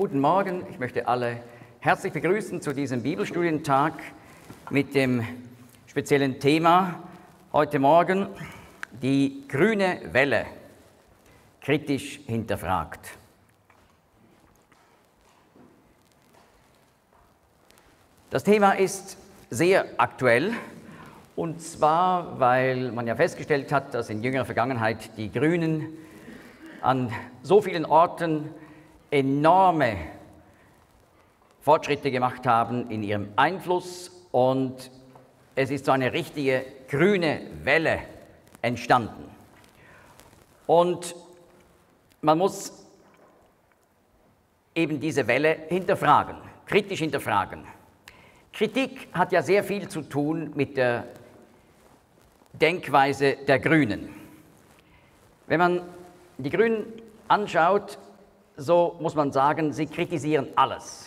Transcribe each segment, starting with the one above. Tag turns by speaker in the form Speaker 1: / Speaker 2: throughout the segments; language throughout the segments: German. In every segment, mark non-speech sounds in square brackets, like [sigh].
Speaker 1: Guten Morgen, ich möchte alle herzlich begrüßen zu diesem Bibelstudientag mit dem speziellen Thema heute Morgen, die grüne Welle, kritisch hinterfragt. Das Thema ist sehr aktuell und zwar, weil man ja festgestellt hat, dass in jüngerer Vergangenheit die Grünen an so vielen Orten enorme Fortschritte gemacht haben in ihrem Einfluss und es ist so eine richtige grüne Welle entstanden. Und man muss eben diese Welle hinterfragen, kritisch hinterfragen. Kritik hat ja sehr viel zu tun mit der Denkweise der Grünen. Wenn man die Grünen anschaut, so muss man sagen, sie kritisieren alles.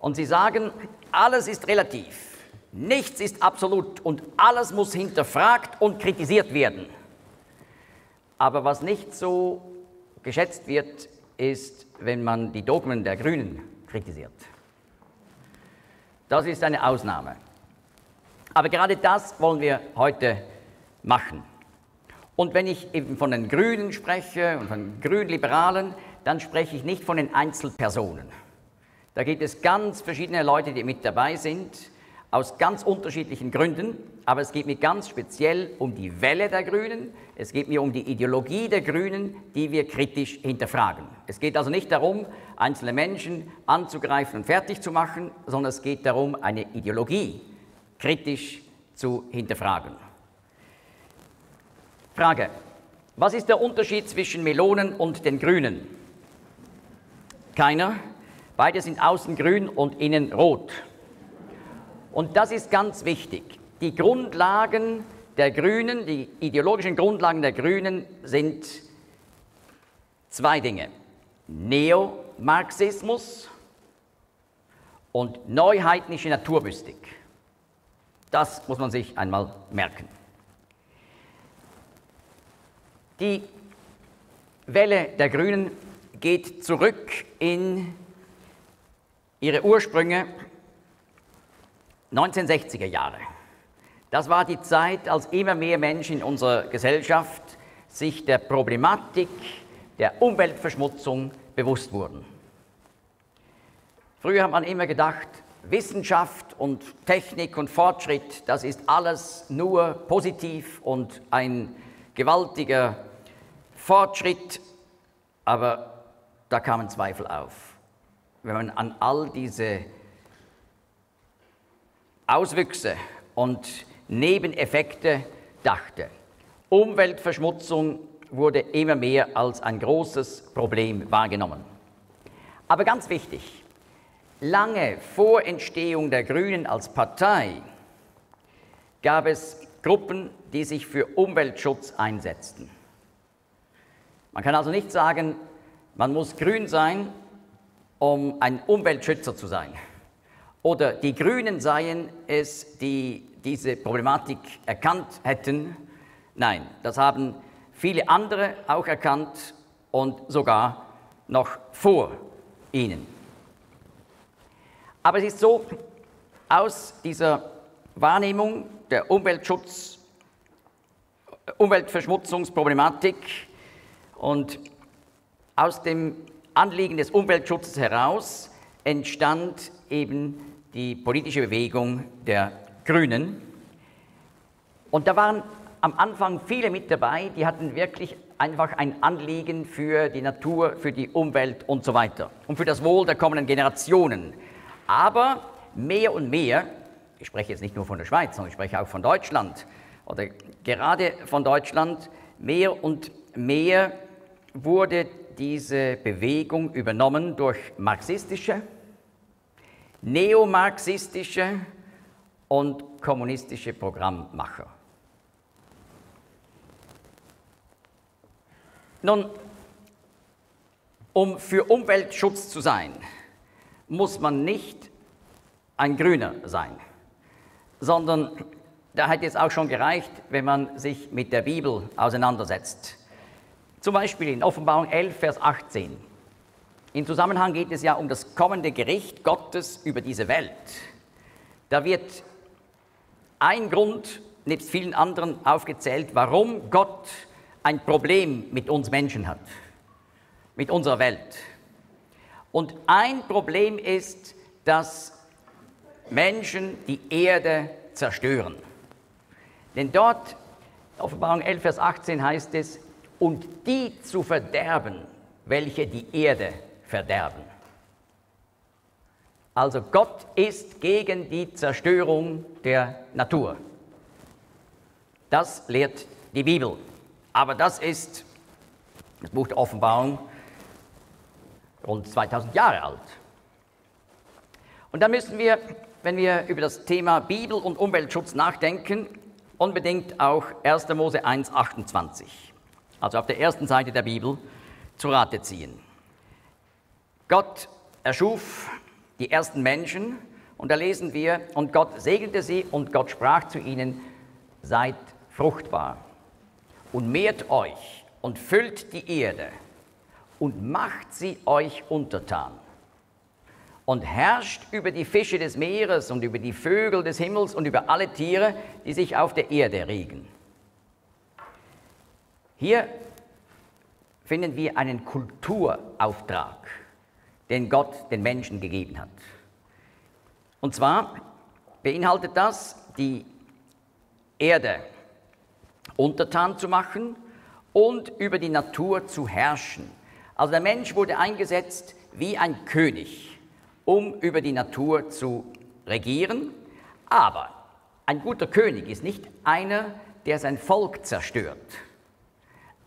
Speaker 1: Und sie sagen, alles ist relativ, nichts ist absolut und alles muss hinterfragt und kritisiert werden. Aber was nicht so geschätzt wird, ist, wenn man die Dogmen der Grünen kritisiert. Das ist eine Ausnahme. Aber gerade das wollen wir heute machen. Und wenn ich eben von den Grünen spreche und von Grünliberalen, dann spreche ich nicht von den Einzelpersonen. Da gibt es ganz verschiedene Leute, die mit dabei sind, aus ganz unterschiedlichen Gründen. Aber es geht mir ganz speziell um die Welle der Grünen. Es geht mir um die Ideologie der Grünen, die wir kritisch hinterfragen. Es geht also nicht darum, einzelne Menschen anzugreifen und fertig zu machen, sondern es geht darum, eine Ideologie kritisch zu hinterfragen. Frage. Was ist der Unterschied zwischen Melonen und den Grünen? Keiner. Beide sind außen grün und innen rot. Und das ist ganz wichtig. Die Grundlagen der Grünen, die ideologischen Grundlagen der Grünen sind zwei Dinge. Neomarxismus und neuheidnische Naturmystik. Das muss man sich einmal merken. Die Welle der Grünen geht zurück in ihre Ursprünge 1960er Jahre. Das war die Zeit, als immer mehr Menschen in unserer Gesellschaft sich der Problematik der Umweltverschmutzung bewusst wurden. Früher hat man immer gedacht, Wissenschaft und Technik und Fortschritt, das ist alles nur positiv und ein gewaltiger Fortschritt, aber da kamen Zweifel auf. Wenn man an all diese Auswüchse und Nebeneffekte dachte. Umweltverschmutzung wurde immer mehr als ein großes Problem wahrgenommen. Aber ganz wichtig, lange vor Entstehung der Grünen als Partei gab es Gruppen, die sich für Umweltschutz einsetzten. Man kann also nicht sagen, man muss grün sein, um ein Umweltschützer zu sein. Oder die Grünen seien es, die diese Problematik erkannt hätten. Nein, das haben viele andere auch erkannt und sogar noch vor ihnen. Aber es ist so, aus dieser Wahrnehmung der Umweltschutz, Umweltverschmutzungsproblematik und aus dem Anliegen des Umweltschutzes heraus entstand eben die politische Bewegung der Grünen. Und da waren am Anfang viele mit dabei, die hatten wirklich einfach ein Anliegen für die Natur, für die Umwelt und so weiter und für das Wohl der kommenden Generationen. Aber mehr und mehr, ich spreche jetzt nicht nur von der Schweiz, sondern ich spreche auch von Deutschland oder gerade von Deutschland, mehr und mehr wurde diese Bewegung übernommen durch marxistische, neomarxistische und kommunistische Programmmacher. Nun, um für Umweltschutz zu sein, muss man nicht ein Grüner sein, sondern da hätte es auch schon gereicht, wenn man sich mit der Bibel auseinandersetzt. Zum Beispiel in Offenbarung 11, Vers 18. Im Zusammenhang geht es ja um das kommende Gericht Gottes über diese Welt. Da wird ein Grund nebst vielen anderen aufgezählt, warum Gott ein Problem mit uns Menschen hat, mit unserer Welt. Und ein Problem ist, dass Menschen die Erde zerstören. Denn dort, Offenbarung 11, Vers 18 heißt es, und die zu verderben, welche die Erde verderben. Also Gott ist gegen die Zerstörung der Natur. Das lehrt die Bibel. Aber das ist das Buch der Offenbarung rund 2000 Jahre alt. Und da müssen wir, wenn wir über das Thema Bibel und Umweltschutz nachdenken, unbedingt auch 1. Mose 1, 28, also auf der ersten Seite der Bibel, zu Rate ziehen. Gott erschuf die ersten Menschen und da lesen wir, und Gott segnete sie und Gott sprach zu ihnen, seid fruchtbar und mehrt euch und füllt die Erde und macht sie euch untertan und herrscht über die Fische des Meeres und über die Vögel des Himmels und über alle Tiere, die sich auf der Erde regen. Hier finden wir einen Kulturauftrag, den Gott den Menschen gegeben hat. Und zwar beinhaltet das, die Erde untertan zu machen und über die Natur zu herrschen. Also der Mensch wurde eingesetzt wie ein König, um über die Natur zu regieren. Aber ein guter König ist nicht einer, der sein Volk zerstört,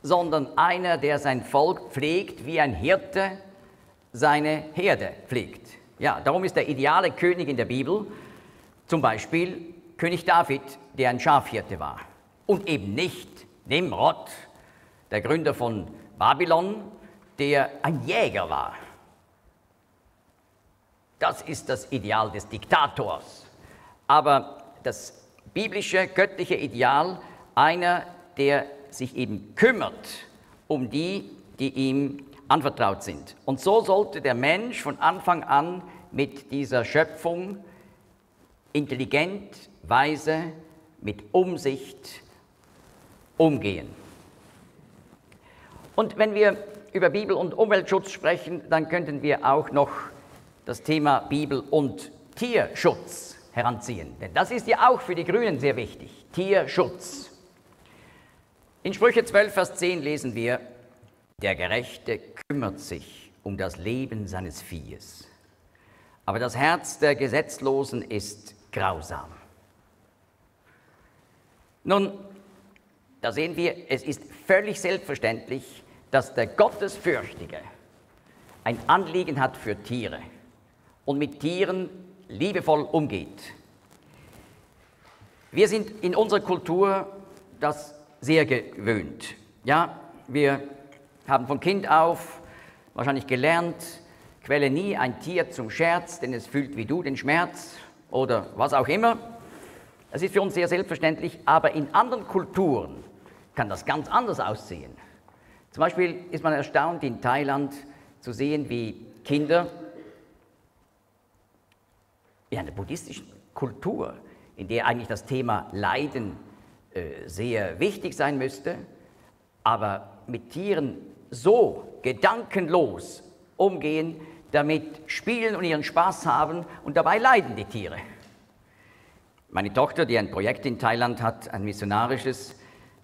Speaker 1: sondern einer, der sein Volk pflegt, wie ein Hirte seine Herde pflegt. Ja, darum ist der ideale König in der Bibel zum Beispiel König David, der ein Schafhirte war. Und eben nicht Nimrod, der Gründer von Babylon, der ein Jäger war. Das ist das Ideal des Diktators. Aber das biblische, göttliche Ideal, einer, der sich eben kümmert um die, die ihm anvertraut sind. Und so sollte der Mensch von Anfang an mit dieser Schöpfung intelligent, weise, mit Umsicht umgehen. Und wenn wir über Bibel und Umweltschutz sprechen, dann könnten wir auch noch das Thema Bibel und Tierschutz heranziehen. Denn das ist ja auch für die Grünen sehr wichtig. Tierschutz. In Sprüche 12, Vers 10 lesen wir, der Gerechte kümmert sich um das Leben seines Viehes, aber das Herz der Gesetzlosen ist grausam. Nun, da sehen wir, es ist völlig selbstverständlich, dass der Gottesfürchtige ein Anliegen hat für Tiere und mit Tieren liebevoll umgeht. Wir sind in unserer Kultur das sehr gewöhnt. Ja, wir haben von Kind auf wahrscheinlich gelernt, quäle nie ein Tier zum Scherz, denn es fühlt wie du den Schmerz oder was auch immer. Das ist für uns sehr selbstverständlich, aber in anderen Kulturen kann das ganz anders aussehen. Zum Beispiel ist man erstaunt in Thailand zu sehen, wie Kinder in einer buddhistischen Kultur, in der eigentlich das Thema Leiden sehr wichtig sein müsste, aber mit Tieren so gedankenlos umgehen, damit spielen und ihren Spaß haben und dabei leiden die Tiere. Meine Tochter, die ein Projekt in Thailand hat, ein missionarisches,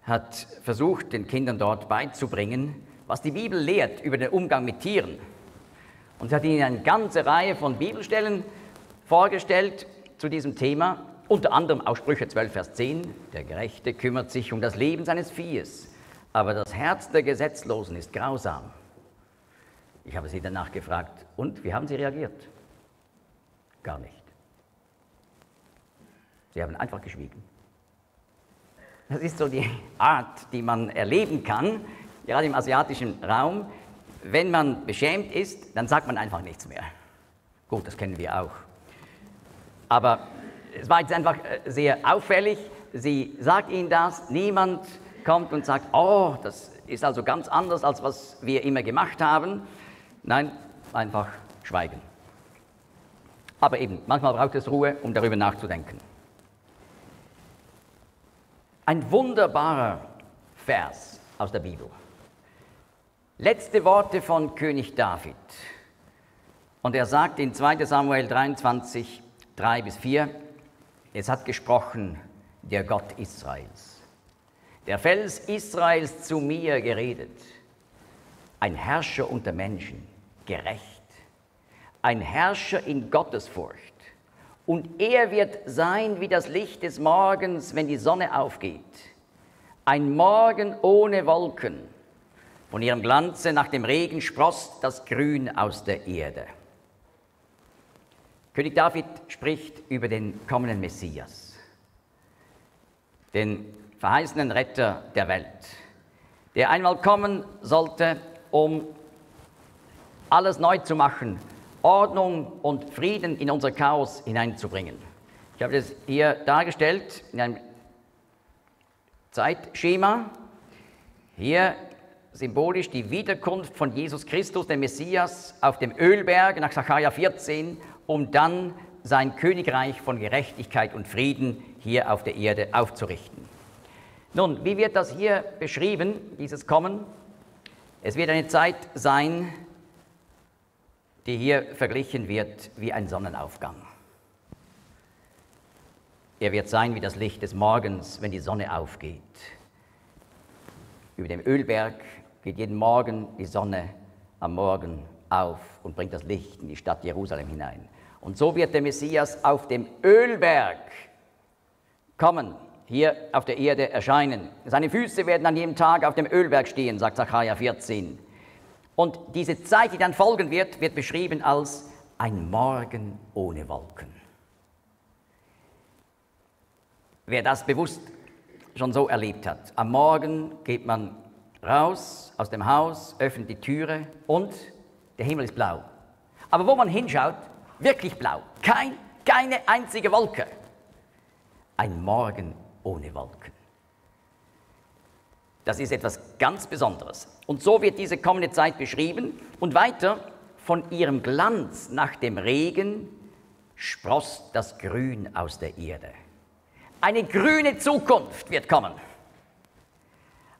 Speaker 1: hat versucht, den Kindern dort beizubringen, was die Bibel lehrt über den Umgang mit Tieren. Und sie hat ihnen eine ganze Reihe von Bibelstellen vorgestellt zu diesem Thema, unter anderem auch Sprüche 12, Vers 10, der Gerechte kümmert sich um das Leben seines Viehes, aber das Herz der Gesetzlosen ist grausam. Ich habe sie danach gefragt, und wie haben sie reagiert? Gar nicht. Sie haben einfach geschwiegen. Das ist so die Art, die man erleben kann, gerade im asiatischen Raum. Wenn man beschämt ist, dann sagt man einfach nichts mehr. Gut, das kennen wir auch. Aber es war jetzt einfach äh, sehr auffällig. Sie sagt Ihnen das, niemand kommt und sagt, oh, das ist also ganz anders, als was wir immer gemacht haben. Nein, einfach schweigen. Aber eben, manchmal braucht es Ruhe, um darüber nachzudenken. Ein wunderbarer Vers aus der Bibel. Letzte Worte von König David. Und er sagt in 2 Samuel 23, 3 bis 4, es hat gesprochen der Gott Israels. Der Fels Israels zu mir geredet. Ein Herrscher unter Menschen, gerecht. Ein Herrscher in Gottesfurcht. Und er wird sein wie das Licht des Morgens, wenn die Sonne aufgeht. Ein Morgen ohne Wolken. Von ihrem Glanze nach dem Regen sproßt das Grün aus der Erde. König David spricht über den kommenden Messias, den verheißenen Retter der Welt, der einmal kommen sollte, um alles neu zu machen, Ordnung und Frieden in unser Chaos hineinzubringen. Ich habe das hier dargestellt in einem Zeitschema. Hier symbolisch die Wiederkunft von Jesus Christus, dem Messias, auf dem Ölberg nach Sacharja 14, um dann sein Königreich von Gerechtigkeit und Frieden hier auf der Erde aufzurichten. Nun, wie wird das hier beschrieben, dieses Kommen? Es wird eine Zeit sein, die hier verglichen wird wie ein Sonnenaufgang. Er wird sein wie das Licht des Morgens, wenn die Sonne aufgeht. Über dem Ölberg geht jeden Morgen die Sonne am Morgen auf und bringt das Licht in die Stadt Jerusalem hinein. Und so wird der Messias auf dem Ölberg kommen, hier auf der Erde erscheinen. Seine Füße werden an jedem Tag auf dem Ölberg stehen, sagt Zachariah 14. Und diese Zeit, die dann folgen wird, wird beschrieben als ein Morgen ohne Wolken. Wer das bewusst schon so erlebt hat, am Morgen geht man raus aus dem Haus, öffnet die Türe und der Himmel ist blau. Aber wo man hinschaut, wirklich blau. Kein, keine einzige Wolke. Ein Morgen ohne Wolken. Das ist etwas ganz Besonderes. Und so wird diese kommende Zeit beschrieben. Und weiter, von ihrem Glanz nach dem Regen sproßt das Grün aus der Erde. Eine grüne Zukunft wird kommen.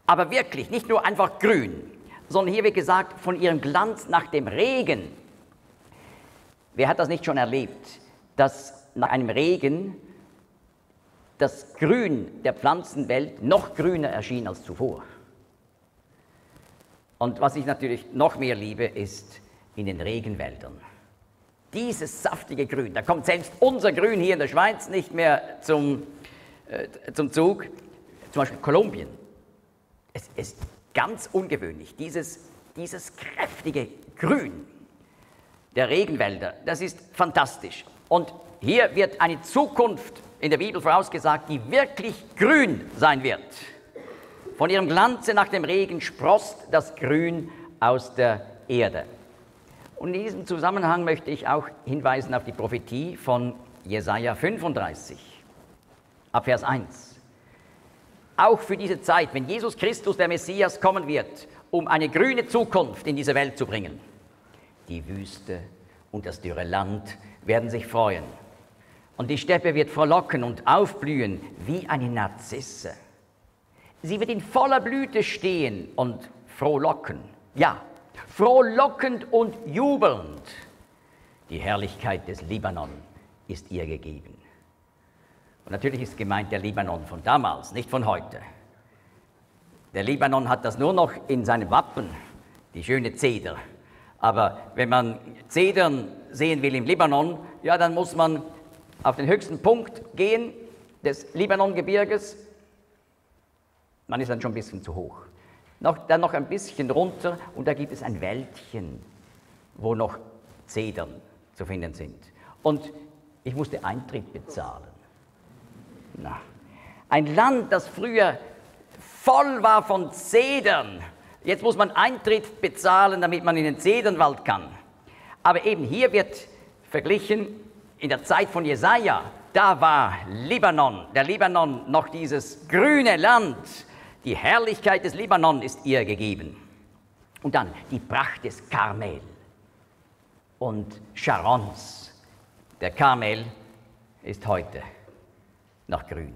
Speaker 1: Aber wirklich, nicht nur einfach grün, sondern hier wird gesagt, von ihrem Glanz nach dem Regen. Wer hat das nicht schon erlebt, dass nach einem Regen das Grün der Pflanzenwelt noch grüner erschien als zuvor. Und was ich natürlich noch mehr liebe, ist in den Regenwäldern. Dieses saftige Grün, da kommt selbst unser Grün hier in der Schweiz nicht mehr zum, äh, zum Zug. Zum Beispiel Kolumbien. Es ist ganz ungewöhnlich, dieses, dieses kräftige Grün der Regenwälder, das ist fantastisch. Und hier wird eine Zukunft in der Bibel vorausgesagt, die wirklich grün sein wird. Von ihrem Glanze nach dem Regen sprost das Grün aus der Erde. Und in diesem Zusammenhang möchte ich auch hinweisen auf die Prophetie von Jesaja 35, ab Vers 1. Auch für diese Zeit, wenn Jesus Christus, der Messias, kommen wird, um eine grüne Zukunft in diese Welt zu bringen. Die Wüste und das dürre Land werden sich freuen und die Steppe wird frohlocken und aufblühen wie eine Narzisse. Sie wird in voller Blüte stehen und frohlocken. Ja, frohlockend und jubelnd. Die Herrlichkeit des Libanon ist ihr gegeben. Und natürlich ist gemeint der Libanon von damals, nicht von heute. Der Libanon hat das nur noch in seinem Wappen, die schöne Zeder. Aber wenn man Zedern sehen will im Libanon, ja, dann muss man auf den höchsten Punkt gehen des Libanongebirges. Man ist dann schon ein bisschen zu hoch. Noch, dann noch ein bisschen runter und da gibt es ein Wäldchen, wo noch Zedern zu finden sind. Und ich musste Eintritt bezahlen. Na, ein Land, das früher voll war von Zedern, jetzt muss man Eintritt bezahlen, damit man in den Zedernwald kann. Aber eben hier wird verglichen in der Zeit von Jesaja, da war Libanon, der Libanon noch dieses grüne Land. Die Herrlichkeit des Libanon ist ihr gegeben. Und dann die Pracht des Karmel. und Sharons. Der Karmel ist heute noch grün,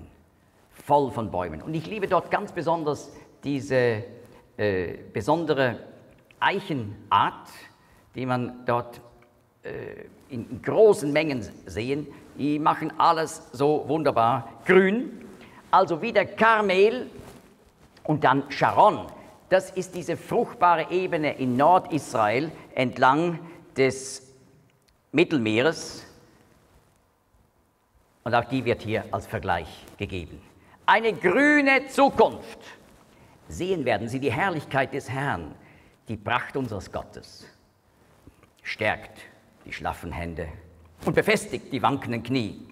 Speaker 1: voll von Bäumen. Und ich liebe dort ganz besonders diese äh, besondere Eichenart, die man dort äh, in großen Mengen sehen. Die machen alles so wunderbar grün. Also wie der Karmel und dann Sharon. Das ist diese fruchtbare Ebene in Nordisrael entlang des Mittelmeeres. Und auch die wird hier als Vergleich gegeben. Eine grüne Zukunft. Sehen werden Sie die Herrlichkeit des Herrn, die Pracht unseres Gottes. Stärkt die schlaffen Hände und befestigt die wankenden Knie.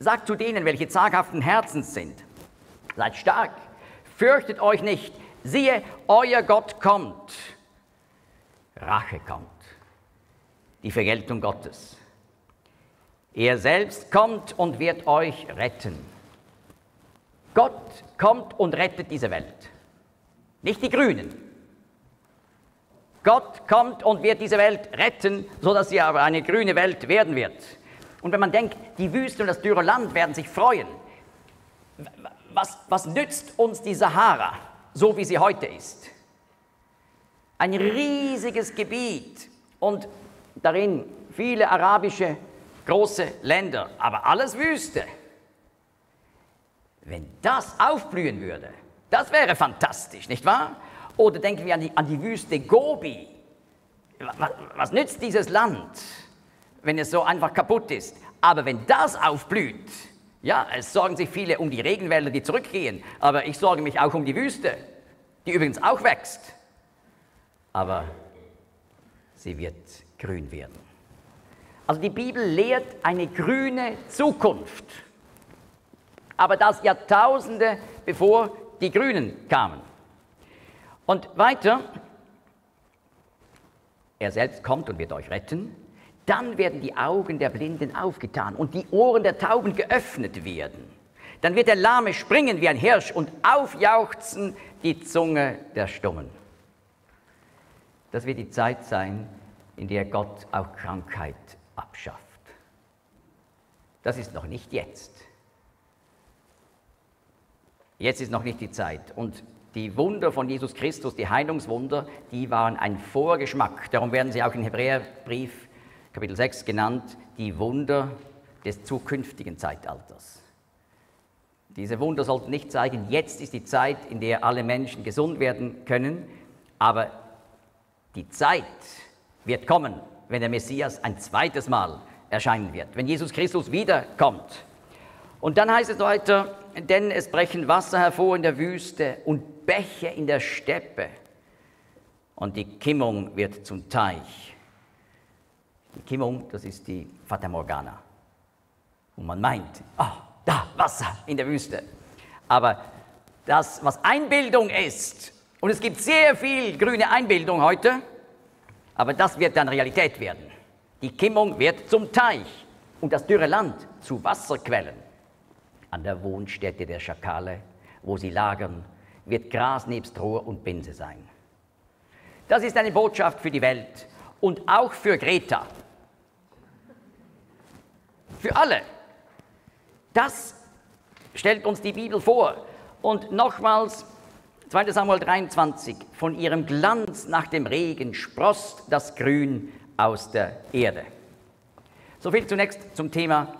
Speaker 1: Sagt zu denen, welche zaghaften Herzens sind, seid stark, fürchtet euch nicht, siehe, euer Gott kommt. Rache kommt, die Vergeltung Gottes. Er selbst kommt und wird euch retten. Gott kommt und rettet diese Welt. Nicht die Grünen. Gott kommt und wird diese Welt retten, sodass sie aber eine grüne Welt werden wird. Und wenn man denkt, die Wüste und das dürre Land werden sich freuen, was, was nützt uns die Sahara, so wie sie heute ist? Ein riesiges Gebiet und darin viele arabische große Länder, aber alles Wüste. Wenn das aufblühen würde, das wäre fantastisch, nicht wahr? Oder denken wir an die, an die Wüste Gobi. Was, was nützt dieses Land, wenn es so einfach kaputt ist? Aber wenn das aufblüht, ja, es sorgen sich viele um die Regenwälder, die zurückgehen, aber ich sorge mich auch um die Wüste, die übrigens auch wächst. Aber sie wird grün werden. Also die Bibel lehrt eine grüne Zukunft. Aber das Jahrtausende bevor die Grünen kamen. Und weiter, er selbst kommt und wird euch retten. Dann werden die Augen der Blinden aufgetan und die Ohren der Tauben geöffnet werden. Dann wird der Lahme springen wie ein Hirsch und aufjauchzen die Zunge der Stummen. Das wird die Zeit sein, in der Gott auch Krankheit abschafft. Das ist noch nicht jetzt. Jetzt ist noch nicht die Zeit. Und die Wunder von Jesus Christus, die Heilungswunder, die waren ein Vorgeschmack. Darum werden sie auch im Hebräerbrief Kapitel 6 genannt, die Wunder des zukünftigen Zeitalters. Diese Wunder sollten nicht zeigen, jetzt ist die Zeit, in der alle Menschen gesund werden können, aber die Zeit wird kommen, wenn der Messias ein zweites Mal erscheinen wird, wenn Jesus Christus wiederkommt. Und dann heißt es weiter, denn es brechen Wasser hervor in der Wüste und Bäche in der Steppe. Und die Kimmung wird zum Teich. Die Kimmung, das ist die Fata Morgana. Und man meint, ah, da, Wasser in der Wüste. Aber das, was Einbildung ist, und es gibt sehr viel grüne Einbildung heute, aber das wird dann Realität werden. Die Kimmung wird zum Teich und das dürre Land zu Wasserquellen an der Wohnstätte der Schakale, wo sie lagern, wird Gras nebst Rohr und Binse sein. Das ist eine Botschaft für die Welt und auch für Greta. Für alle. Das stellt uns die Bibel vor. Und nochmals, 2 Samuel 23, von ihrem Glanz nach dem Regen sproßt das Grün aus der Erde. Soviel zunächst zum Thema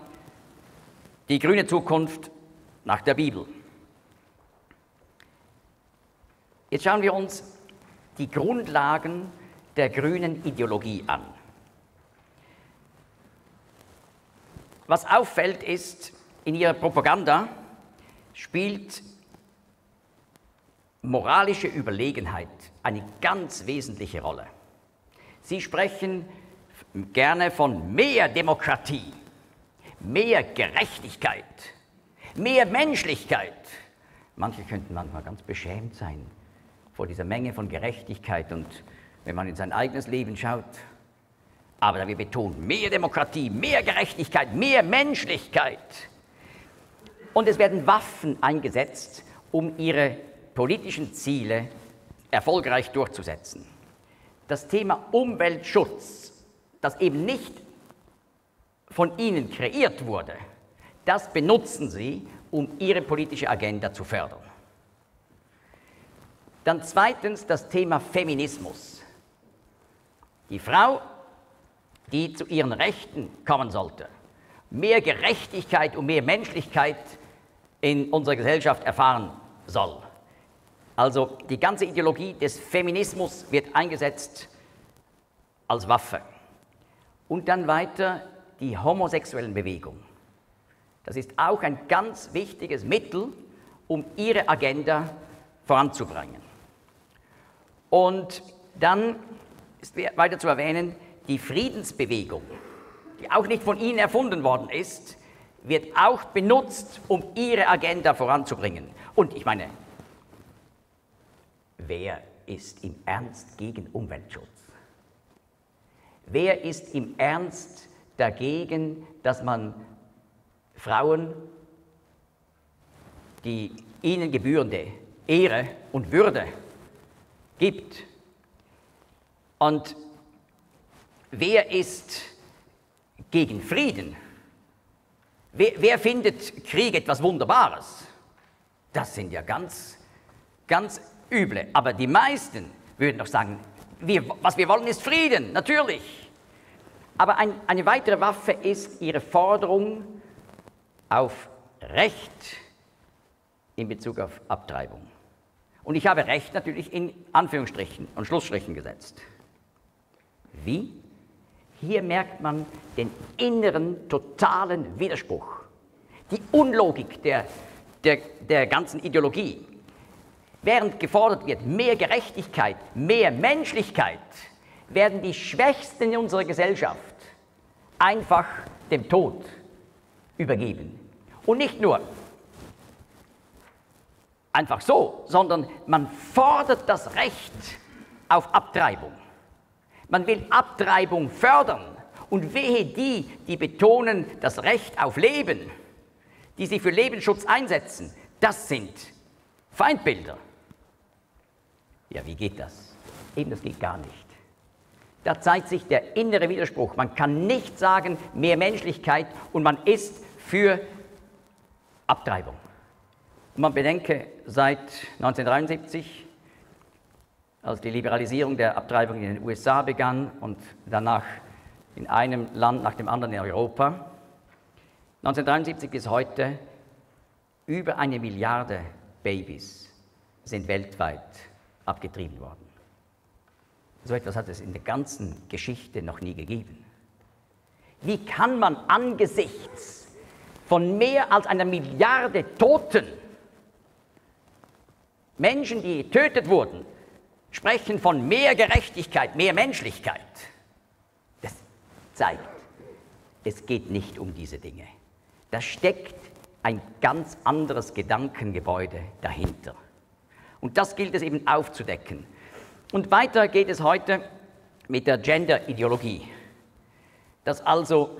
Speaker 1: die grüne Zukunft nach der Bibel. Jetzt schauen wir uns die Grundlagen der grünen Ideologie an. Was auffällt ist, in ihrer Propaganda spielt moralische Überlegenheit eine ganz wesentliche Rolle. Sie sprechen gerne von mehr Demokratie mehr Gerechtigkeit, mehr Menschlichkeit. Manche könnten manchmal ganz beschämt sein vor dieser Menge von Gerechtigkeit und wenn man in sein eigenes Leben schaut. Aber wir betonen mehr Demokratie, mehr Gerechtigkeit, mehr Menschlichkeit. Und es werden Waffen eingesetzt, um ihre politischen Ziele erfolgreich durchzusetzen. Das Thema Umweltschutz das eben nicht von ihnen kreiert wurde, das benutzen sie, um ihre politische Agenda zu fördern. Dann zweitens das Thema Feminismus. Die Frau, die zu ihren Rechten kommen sollte, mehr Gerechtigkeit und mehr Menschlichkeit in unserer Gesellschaft erfahren soll. Also die ganze Ideologie des Feminismus wird eingesetzt als Waffe. Und dann weiter die homosexuellen Bewegung. Das ist auch ein ganz wichtiges Mittel, um ihre Agenda voranzubringen. Und dann ist weiter zu erwähnen, die Friedensbewegung, die auch nicht von ihnen erfunden worden ist, wird auch benutzt, um ihre Agenda voranzubringen. Und ich meine, wer ist im Ernst gegen Umweltschutz? Wer ist im Ernst dagegen, dass man Frauen die ihnen gebührende Ehre und Würde gibt? Und wer ist gegen Frieden? Wer, wer, findet Krieg etwas Wunderbares? Das sind ja ganz, ganz üble. Aber die meisten würden doch sagen, wir, was wir wollen ist Frieden, natürlich. Aber ein, eine weitere Waffe ist ihre Forderung auf Recht in Bezug auf Abtreibung. Und ich habe Recht natürlich in Anführungsstrichen und Schlussstrichen gesetzt. Wie? Hier merkt man den inneren, totalen Widerspruch, die Unlogik der, der, der ganzen Ideologie. Während gefordert wird mehr Gerechtigkeit, mehr Menschlichkeit, werden die Schwächsten in unserer Gesellschaft einfach dem Tod übergeben. Und nicht nur einfach so, sondern man fordert das Recht auf Abtreibung. Man will Abtreibung fördern. Und wehe die, die betonen das Recht auf Leben, die sich für Lebensschutz einsetzen, das sind Feindbilder. Ja, wie geht das? Eben, das geht gar nicht. Da zeigt sich der innere Widerspruch. Man kann nicht sagen, mehr Menschlichkeit und man ist für Abtreibung. Und man bedenke, seit 1973 als die Liberalisierung der Abtreibung in den USA begann und danach in einem Land nach dem anderen in Europa. 1973 bis heute über eine Milliarde Babys sind weltweit abgetrieben worden. So etwas hat es in der ganzen Geschichte noch nie gegeben. Wie kann man angesichts von mehr als einer Milliarde Toten, Menschen, die getötet wurden, sprechen von mehr Gerechtigkeit, mehr Menschlichkeit. Das zeigt, es geht nicht um diese Dinge. Da steckt ein ganz anderes Gedankengebäude dahinter. Und das gilt es eben aufzudecken. Und weiter geht es heute mit der Gender-Ideologie. Dass also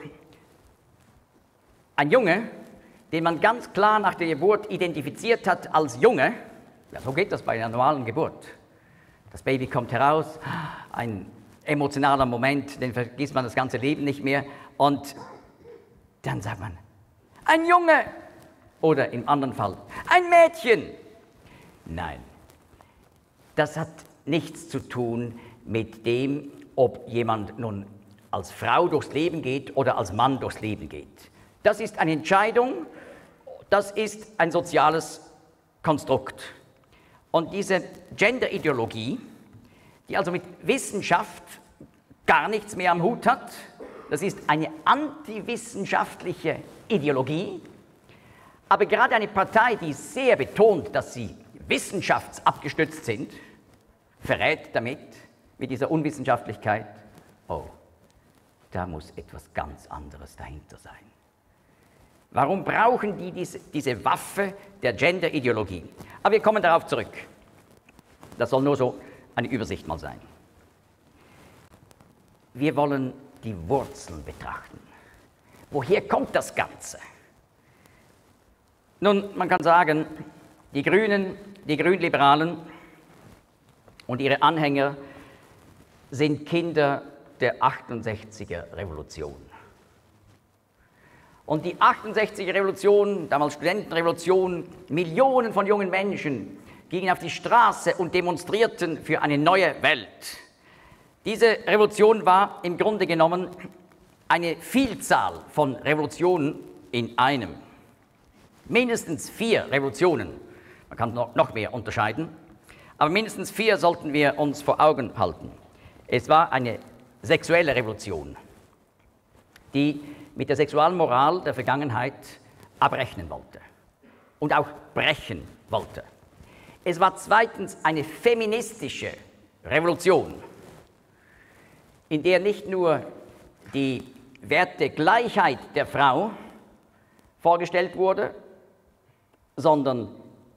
Speaker 1: ein Junge, den man ganz klar nach der Geburt identifiziert hat als Junge, ja, so geht das bei einer normalen Geburt. Das Baby kommt heraus, ein emotionaler Moment, den vergisst man das ganze Leben nicht mehr. Und dann sagt man, ein Junge oder im anderen Fall, ein Mädchen. Nein, das hat nichts zu tun mit dem, ob jemand nun als Frau durchs Leben geht oder als Mann durchs Leben geht. Das ist eine Entscheidung, das ist ein soziales Konstrukt. Und diese Gender-Ideologie, die also mit Wissenschaft gar nichts mehr am Hut hat, das ist eine antiwissenschaftliche Ideologie, aber gerade eine Partei, die sehr betont, dass sie wissenschaftsabgestützt sind, verrät damit, mit dieser Unwissenschaftlichkeit, oh, da muss etwas ganz anderes dahinter sein. Warum brauchen die diese, diese Waffe der Gender-Ideologie? Aber wir kommen darauf zurück. Das soll nur so eine Übersicht mal sein. Wir wollen die Wurzeln betrachten. Woher kommt das Ganze? Nun, man kann sagen, die Grünen, die Grünliberalen und ihre Anhänger sind Kinder der 68er Revolution. Und die 68er Revolution, damals Studentenrevolution, Millionen von jungen Menschen gingen auf die Straße und demonstrierten für eine neue Welt. Diese Revolution war im Grunde genommen eine Vielzahl von Revolutionen in einem. Mindestens vier Revolutionen, man kann noch mehr unterscheiden, aber mindestens vier sollten wir uns vor Augen halten. Es war eine sexuelle Revolution, die mit der Sexualmoral der Vergangenheit abrechnen wollte und auch brechen wollte. Es war zweitens eine feministische Revolution, in der nicht nur die Werte Gleichheit der Frau vorgestellt wurde, sondern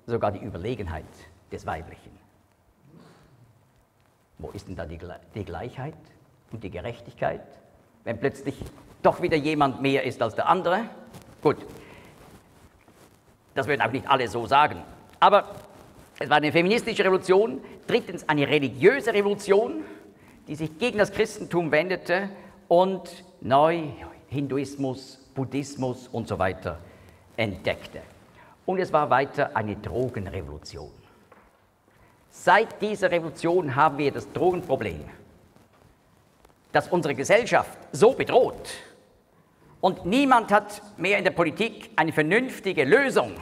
Speaker 1: sogar die Überlegenheit des Weiblichen. Wo ist denn da die, die Gleichheit und die Gerechtigkeit, wenn plötzlich doch wieder jemand mehr ist als der andere? Gut, das würden auch nicht alle so sagen. Aber es war eine feministische Revolution, drittens eine religiöse Revolution, die sich gegen das Christentum wendete und neu Hinduismus, Buddhismus und so weiter entdeckte. Und es war weiter eine Drogenrevolution. Seit dieser Revolution haben wir das Drogenproblem, das unsere Gesellschaft so bedroht. Und niemand hat mehr in der Politik eine vernünftige Lösung.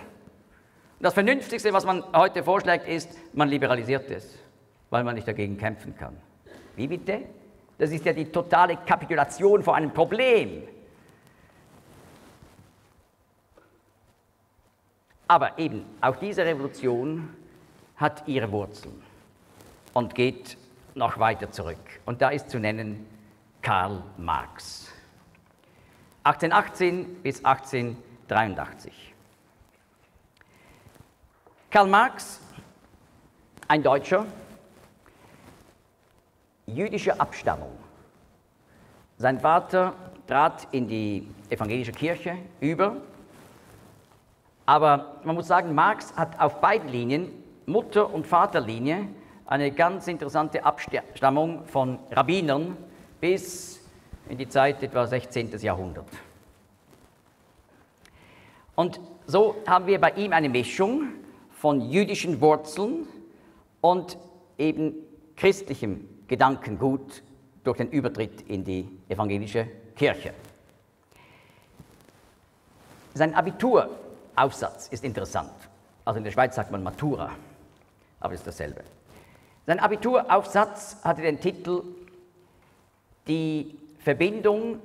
Speaker 1: Das Vernünftigste, was man heute vorschlägt, ist, man liberalisiert es, weil man nicht dagegen kämpfen kann. Wie bitte? Das ist ja die totale Kapitulation vor einem Problem. Aber eben, auch diese Revolution hat ihre Wurzeln und geht noch weiter zurück. Und da ist zu nennen Karl Marx. 1818 bis 1883. Karl Marx, ein Deutscher, jüdischer Abstammung. Sein Vater trat in die evangelische Kirche über, aber man muss sagen, Marx hat auf beiden Linien, Mutter- und Vaterlinie, eine ganz interessante Abstammung von Rabbinern bis in die Zeit etwa 16. Jahrhundert. Und so haben wir bei ihm eine Mischung von jüdischen Wurzeln und eben christlichem Gedankengut durch den Übertritt in die evangelische Kirche. Sein Abituraufsatz ist interessant. Also in der Schweiz sagt man Matura, aber es ist dasselbe. Sein Abituraufsatz hatte den Titel Die Verbindung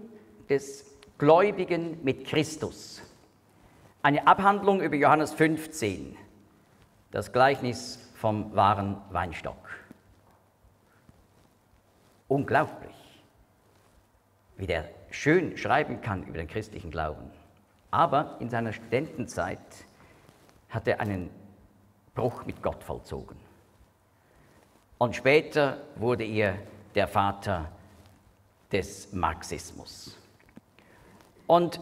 Speaker 1: des Gläubigen mit Christus. Eine Abhandlung über Johannes 15, das Gleichnis vom wahren Weinstock. Unglaublich, wie der schön schreiben kann über den christlichen Glauben. Aber in seiner Studentenzeit hat er einen Bruch mit Gott vollzogen. Und später wurde er der Vater des Marxismus. Und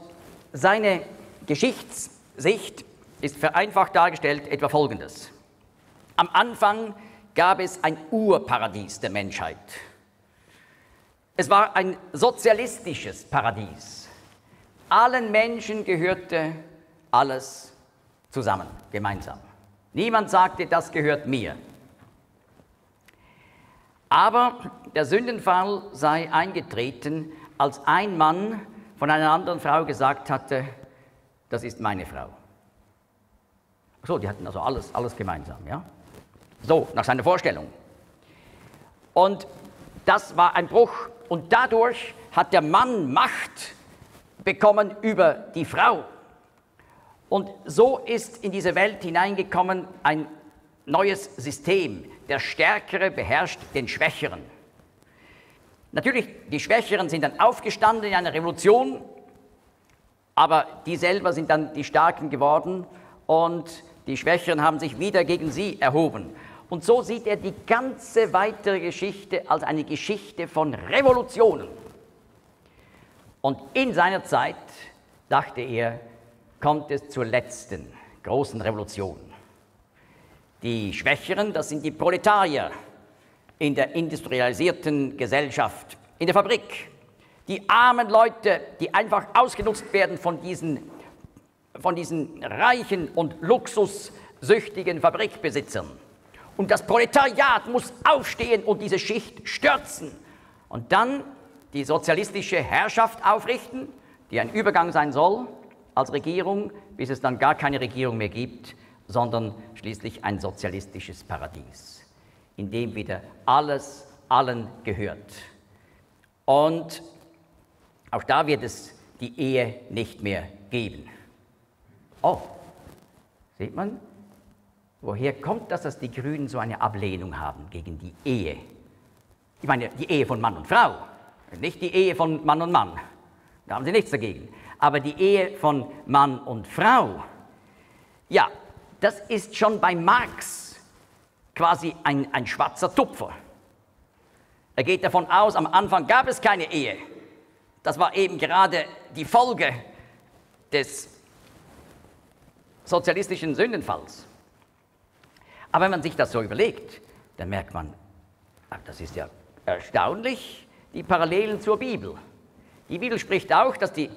Speaker 1: seine Geschichtssicht ist vereinfacht dargestellt etwa folgendes. Am Anfang gab es ein Urparadies der Menschheit. Es war ein sozialistisches Paradies. Allen Menschen gehörte alles zusammen, gemeinsam. Niemand sagte, das gehört mir. Aber der Sündenfall sei eingetreten, als ein Mann von einer anderen Frau gesagt hatte, das ist meine Frau. So, die hatten also alles, alles gemeinsam, ja? So, nach seiner Vorstellung. Und das war ein Bruch und dadurch hat der Mann Macht bekommen über die Frau. Und so ist in diese Welt hineingekommen ein neues System. Der Stärkere beherrscht den Schwächeren. Natürlich, die Schwächeren sind dann aufgestanden in einer Revolution, aber die selber sind dann die Starken geworden und die Schwächeren haben sich wieder gegen sie erhoben. Und so sieht er die ganze weitere Geschichte als eine Geschichte von Revolutionen. Und in seiner Zeit, dachte er, kommt es zur letzten großen Revolution. Die Schwächeren, das sind die Proletarier in der industrialisierten Gesellschaft, in der Fabrik. Die armen Leute, die einfach ausgenutzt werden von diesen, von diesen reichen und luxussüchtigen Fabrikbesitzern. Und das Proletariat muss aufstehen und diese Schicht stürzen. Und dann die sozialistische Herrschaft aufrichten, die ein Übergang sein soll als Regierung, bis es dann gar keine Regierung mehr gibt, sondern schließlich ein sozialistisches Paradies, in dem wieder alles allen gehört. Und auch da wird es die Ehe nicht mehr geben. Oh, sieht man, woher kommt das, dass die Grünen so eine Ablehnung haben gegen die Ehe? Ich meine, die Ehe von Mann und Frau, nicht die Ehe von Mann und Mann. Da haben sie nichts dagegen. Aber die Ehe von Mann und Frau, ja, das ist schon bei Marx quasi ein, ein schwarzer Tupfer. Er geht davon aus, am Anfang gab es keine Ehe. Das war eben gerade die Folge des sozialistischen Sündenfalls. Aber wenn man sich das so überlegt, dann merkt man, das ist ja erstaunlich, die Parallelen zur Bibel. Die Bibel spricht auch dass die,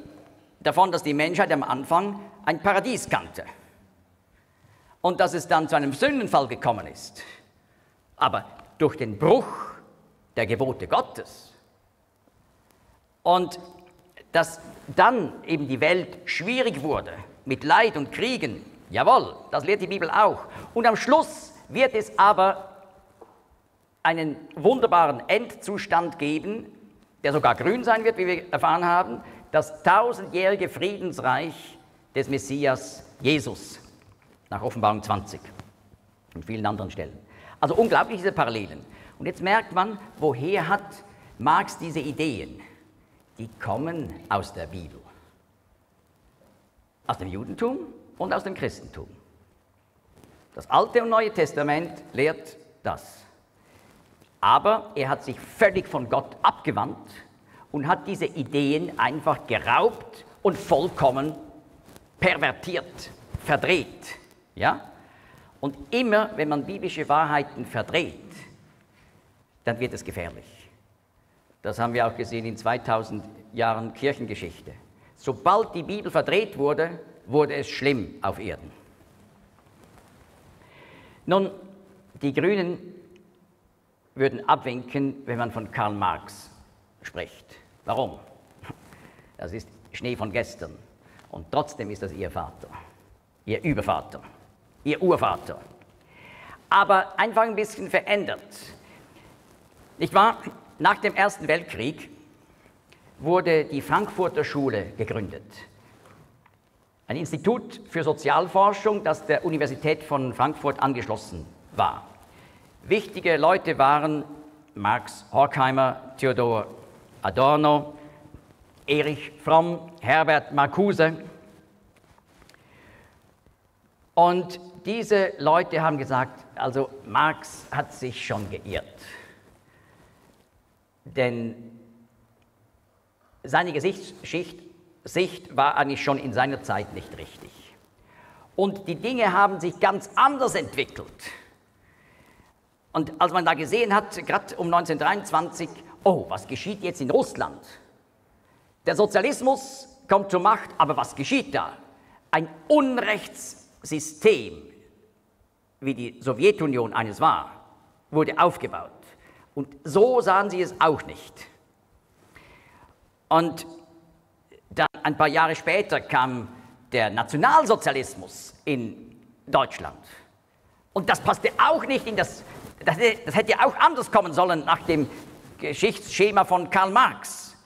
Speaker 1: davon, dass die Menschheit am Anfang ein Paradies kannte und dass es dann zu einem Sündenfall gekommen ist. Aber durch den Bruch der Gebote Gottes und dass dann eben die Welt schwierig wurde mit Leid und Kriegen, jawohl, das lehrt die Bibel auch. Und am Schluss wird es aber einen wunderbaren Endzustand geben, der sogar grün sein wird, wie wir erfahren haben, das tausendjährige Friedensreich des Messias Jesus nach Offenbarung 20 und vielen anderen Stellen. Also unglaublich diese Parallelen. Und jetzt merkt man, woher hat Marx diese Ideen? Die kommen aus der Bibel, aus dem Judentum und aus dem Christentum. Das Alte und Neue Testament lehrt das. Aber er hat sich völlig von Gott abgewandt und hat diese Ideen einfach geraubt und vollkommen pervertiert, verdreht. Ja? Und immer, wenn man biblische Wahrheiten verdreht, dann wird es gefährlich. Das haben wir auch gesehen in 2000 Jahren Kirchengeschichte. Sobald die Bibel verdreht wurde, wurde es schlimm auf Erden. Nun, die Grünen würden abwinken, wenn man von Karl Marx spricht. Warum? Das ist Schnee von gestern. Und trotzdem ist das ihr Vater, ihr Übervater ihr Urvater. Aber einfach ein bisschen verändert. Nicht wahr? Nach dem Ersten Weltkrieg wurde die Frankfurter Schule gegründet. Ein Institut für Sozialforschung, das der Universität von Frankfurt angeschlossen war. Wichtige Leute waren Marx Horkheimer, Theodor Adorno, Erich Fromm, Herbert Marcuse. Und diese Leute haben gesagt, also Marx hat sich schon geirrt. Denn seine Gesichtsschicht Sicht war eigentlich schon in seiner Zeit nicht richtig. Und die Dinge haben sich ganz anders entwickelt. Und als man da gesehen hat, gerade um 1923, oh, was geschieht jetzt in Russland? Der Sozialismus kommt zur Macht, aber was geschieht da? Ein Unrechtssystem wie die Sowjetunion eines war, wurde aufgebaut. Und so sahen sie es auch nicht. Und dann ein paar Jahre später kam der Nationalsozialismus in Deutschland. Und das passte auch nicht in das, das, das hätte auch anders kommen sollen nach dem Geschichtsschema von Karl Marx.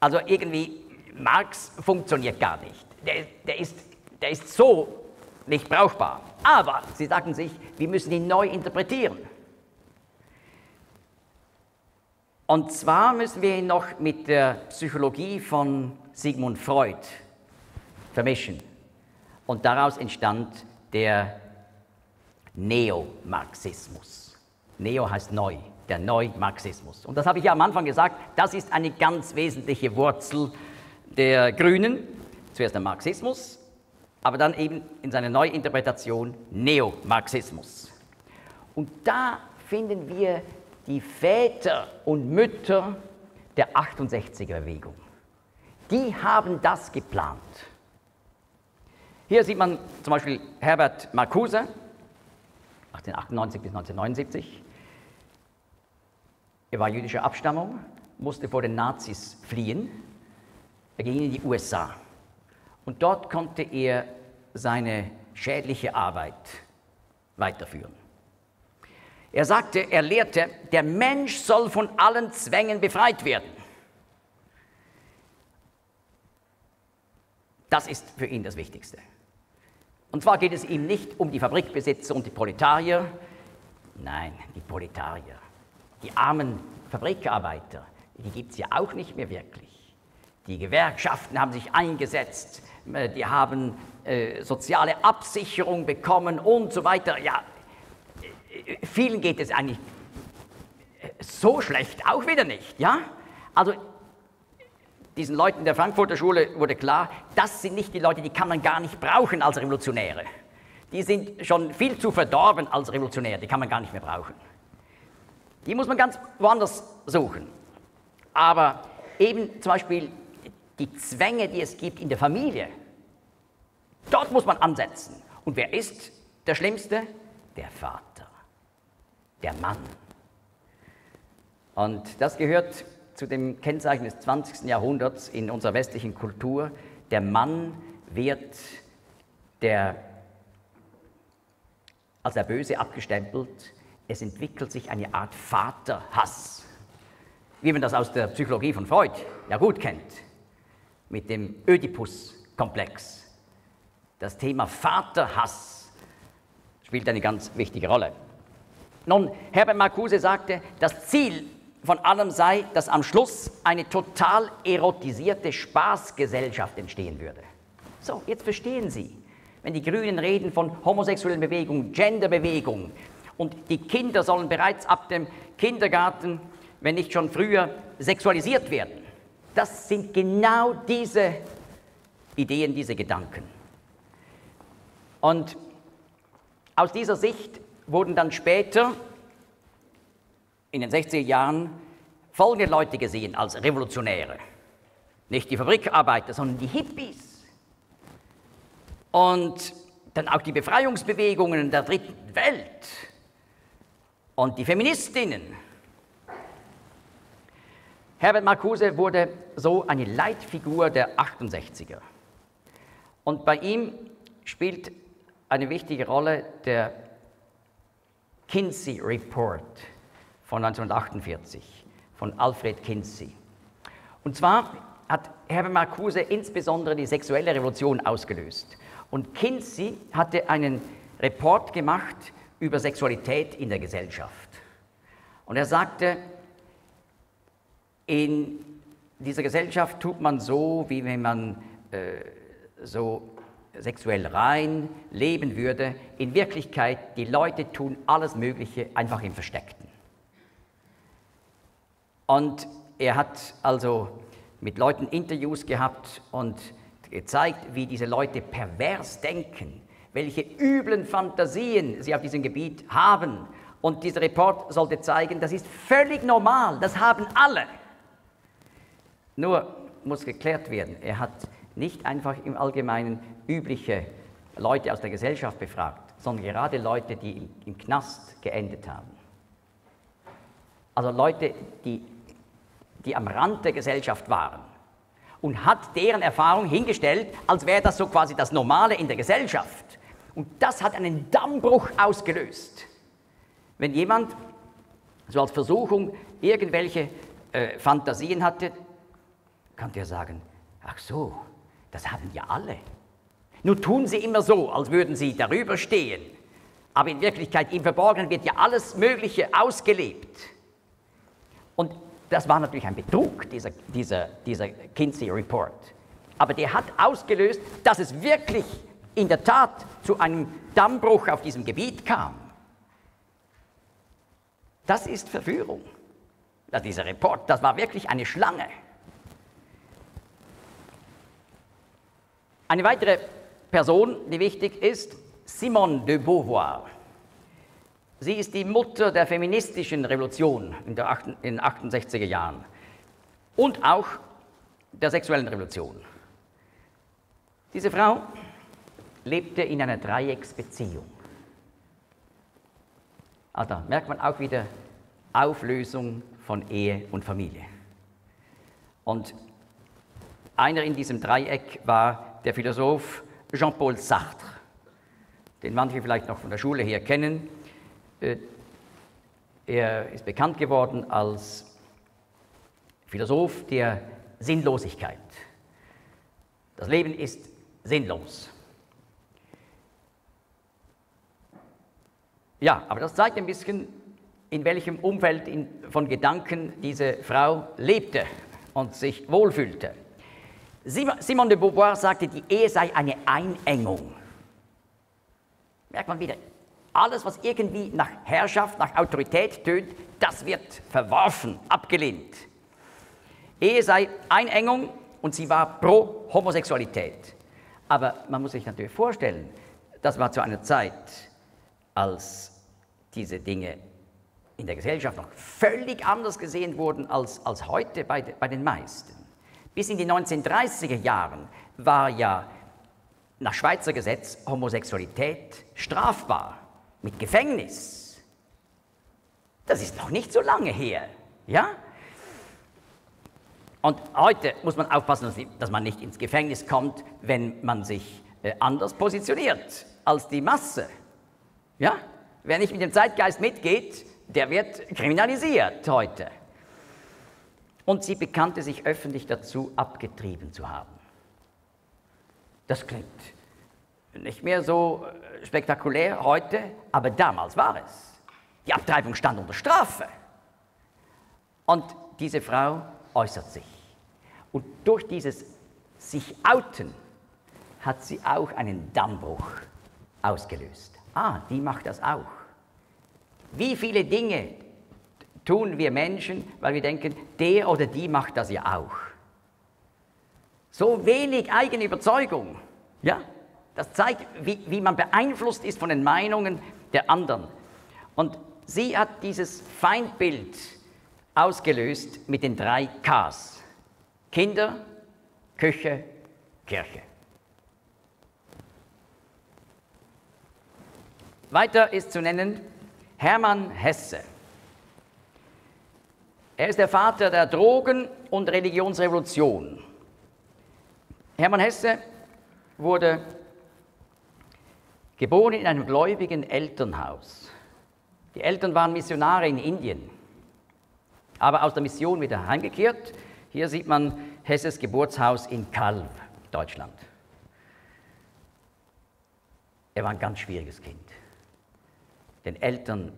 Speaker 1: Also irgendwie, Marx funktioniert gar nicht. Der, der, ist, der ist so nicht brauchbar. Aber sie sagten sich, wir müssen ihn neu interpretieren. Und zwar müssen wir ihn noch mit der Psychologie von Sigmund Freud vermischen. Und daraus entstand der Neomarxismus. Neo heißt neu, der Neumarxismus. Und das habe ich ja am Anfang gesagt, das ist eine ganz wesentliche Wurzel der Grünen. Zuerst der Marxismus, aber dann eben in seiner Neuinterpretation Neomarxismus. Und da finden wir die Väter und Mütter der 68er Bewegung. Die haben das geplant. Hier sieht man zum Beispiel Herbert Marcuse, 1898 bis 1979. Er war jüdischer Abstammung, musste vor den Nazis fliehen. Er ging in die USA. Und dort konnte er seine schädliche Arbeit weiterführen. Er sagte, er lehrte, der Mensch soll von allen Zwängen befreit werden. Das ist für ihn das Wichtigste. Und zwar geht es ihm nicht um die Fabrikbesitzer und die Proletarier, nein, die Proletarier, die armen Fabrikarbeiter, die gibt es ja auch nicht mehr wirklich. Die Gewerkschaften haben sich eingesetzt, äh, die haben äh, soziale Absicherung bekommen und so weiter. Ja, äh, vielen geht es eigentlich äh, so schlecht auch wieder nicht. Ja? Also diesen Leuten der Frankfurter Schule wurde klar, das sind nicht die Leute, die kann man gar nicht brauchen als Revolutionäre. Die sind schon viel zu verdorben als Revolutionäre, die kann man gar nicht mehr brauchen. Die muss man ganz woanders suchen. Aber eben zum Beispiel die Zwänge, die es gibt in der Familie, dort muss man ansetzen. Und wer ist der Schlimmste? Der Vater, der Mann. Und das gehört zu dem Kennzeichen des 20. Jahrhunderts in unserer westlichen Kultur. Der Mann wird der, als der Böse abgestempelt. Es entwickelt sich eine Art Vaterhass, wie man das aus der Psychologie von Freud ja gut kennt, mit dem Ödipus-Komplex. Das Thema Vaterhass spielt eine ganz wichtige Rolle. Nun, Herbert Marcuse sagte, das Ziel von allem sei, dass am Schluss eine total erotisierte Spaßgesellschaft entstehen würde. So, jetzt verstehen Sie, wenn die Grünen reden von homosexuellen Bewegungen, Genderbewegung und die Kinder sollen bereits ab dem Kindergarten, wenn nicht schon früher, sexualisiert werden. Das sind genau diese Ideen, diese Gedanken. Und aus dieser Sicht wurden dann später in den 60er Jahren folgende Leute gesehen als Revolutionäre. Nicht die Fabrikarbeiter, sondern die Hippies. Und dann auch die Befreiungsbewegungen der dritten Welt und die Feministinnen. Herbert Marcuse wurde so eine Leitfigur der 68er. Und bei ihm spielt eine wichtige Rolle der Kinsey Report von 1948 von Alfred Kinsey. Und zwar hat Herbert Marcuse insbesondere die sexuelle Revolution ausgelöst. Und Kinsey hatte einen Report gemacht über Sexualität in der Gesellschaft. Und er sagte, in dieser Gesellschaft tut man so, wie wenn man äh, so sexuell rein leben würde. In Wirklichkeit, die Leute tun alles Mögliche einfach im Versteckten. Und er hat also mit Leuten Interviews gehabt und gezeigt, wie diese Leute pervers denken, welche üblen Fantasien sie auf diesem Gebiet haben. Und dieser Report sollte zeigen, das ist völlig normal, das haben alle. Nur muss geklärt werden, er hat nicht einfach im Allgemeinen übliche Leute aus der Gesellschaft befragt, sondern gerade Leute, die im Knast geendet haben. Also Leute, die die am Rand der Gesellschaft waren und hat deren Erfahrung hingestellt, als wäre das so quasi das Normale in der Gesellschaft. Und das hat einen Dammbruch ausgelöst. Wenn jemand so als Versuchung irgendwelche äh, Fantasien hatte, kann der sagen, ach so, das haben ja alle. Nur tun sie immer so, als würden sie darüber stehen. Aber in Wirklichkeit im Verborgenen wird ja alles Mögliche ausgelebt. Und das war natürlich ein Betrug, dieser, dieser, dieser Kinsey Report. Aber der hat ausgelöst, dass es wirklich in der Tat zu einem Dammbruch auf diesem Gebiet kam. Das ist Verführung. Dieser Report, das war wirklich eine Schlange. Eine weitere Person, die wichtig ist, Simone de Beauvoir. Sie ist die Mutter der feministischen Revolution in, den 68er Jahren. und auch der sexuellen Revolution. Diese Frau lebte in einer Dreiecksbeziehung. Also da merkt man auch wieder Auflösung von Ehe und Familie. Und einer in diesem Dreieck war der Philosoph Jean-Paul Sartre, den manche vielleicht noch von der Schule her kennen. Äh, er ist bekannt geworden als Philosoph der Sinnlosigkeit. Das Leben ist sinnlos. Ja, aber das zeigt ein bisschen, in welchem Umfeld von Gedanken diese Frau lebte und sich wohlfühlte. Simone de Beauvoir sagte, die Ehe sei eine Einengung. Merkt man wieder, alles, was irgendwie nach Herrschaft, nach Autorität tönt, das wird verworfen, abgelehnt. Ehe sei Einengung und sie war pro Homosexualität. Aber man muss sich natürlich vorstellen, das war zu einer Zeit, als diese Dinge in der Gesellschaft noch völlig anders gesehen wurden als, als heute bei, bei den meisten. Bis in die 1930er Jahren war ja nach Schweizer Gesetz Homosexualität strafbar mit Gefängnis. Das ist noch nicht so lange her, ja? Und heute muss man aufpassen, dass man nicht ins Gefängnis kommt, wenn man sich äh, anders positioniert als die Masse. Ja? Wer nicht mit dem Zeitgeist mitgeht, der wird kriminalisiert heute. Und sie bekannte sich öffentlich dazu, abgetrieben zu haben. Das klingt nicht mehr so äh, spektakulär heute, aber damals war es. Die Abtreibung stand unter Strafe. Und diese Frau äußert sich. Und durch dieses sich outen hat sie auch einen Dammbruch ausgelöst. Ah, die macht das auch. Wie viele Dinge tun wir Menschen, weil wir denken, der oder die macht das ja auch. So wenig eigene Überzeugung, ja, das zeigt, wie, wie man beeinflusst ist von den Meinungen der anderen. Und sie hat dieses Feindbild ausgelöst mit den drei Ks. Kinder, Küche, Kirche. Weiter ist zu nennen Hermann Hesse. Er ist der Vater der Drogen- und Religionsrevolution. Hermann Hesse wurde geboren in einem gläubigen Elternhaus. Die Eltern waren Missionare in Indien, aber aus der Mission wieder heimgekehrt. Hier sieht man Hesses Geburtshaus in Kalw, Deutschland. Er war ein ganz schwieriges Kind den Eltern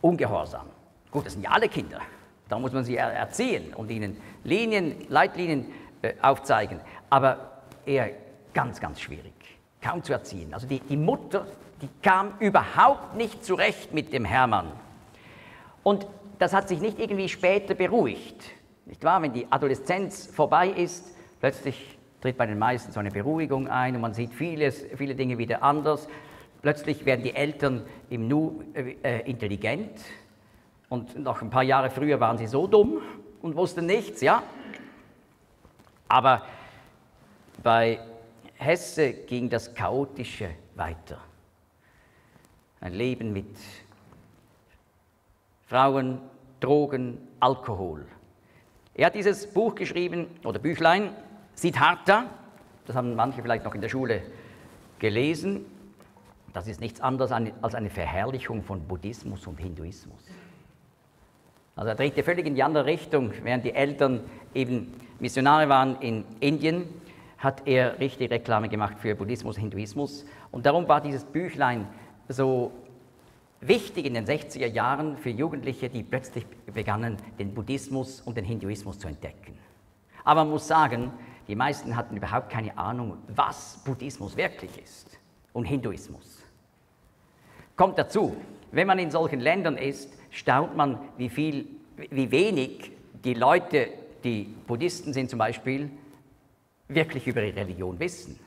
Speaker 1: ungehorsam. Gut, das sind ja alle Kinder. Da muss man sie erziehen und ihnen Linien, Leitlinien äh, aufzeigen. Aber eher ganz, ganz schwierig, kaum zu erziehen. Also die, die Mutter, die kam überhaupt nicht zurecht mit dem Hermann. Und das hat sich nicht irgendwie später beruhigt. Nicht wahr? Wenn die Adoleszenz vorbei ist, plötzlich tritt bei den meisten so eine Beruhigung ein und man sieht vieles, viele Dinge wieder anders. Plötzlich werden die Eltern im Nu äh, äh, intelligent und noch ein paar Jahre früher waren sie so dumm und wussten nichts, ja. Aber bei Hesse ging das Chaotische weiter. Ein Leben mit Frauen, Drogen, Alkohol. Er hat dieses Buch geschrieben, oder Büchlein, Siddhartha, das haben manche vielleicht noch in der Schule gelesen, das ist nichts anderes als eine Verherrlichung von Buddhismus und Hinduismus. Also er drehte völlig in die andere Richtung. Während die Eltern eben Missionare waren in Indien, hat er richtig Reklame gemacht für Buddhismus, und Hinduismus. Und darum war dieses Büchlein so wichtig in den 60er Jahren für Jugendliche, die plötzlich begannen, den Buddhismus und den Hinduismus zu entdecken. Aber man muss sagen, die meisten hatten überhaupt keine Ahnung, was Buddhismus wirklich ist und Hinduismus. Kommt dazu, wenn man in solchen Ländern ist, staunt man, wie, viel, wie wenig die Leute, die Buddhisten sind zum Beispiel, wirklich über ihre Religion wissen.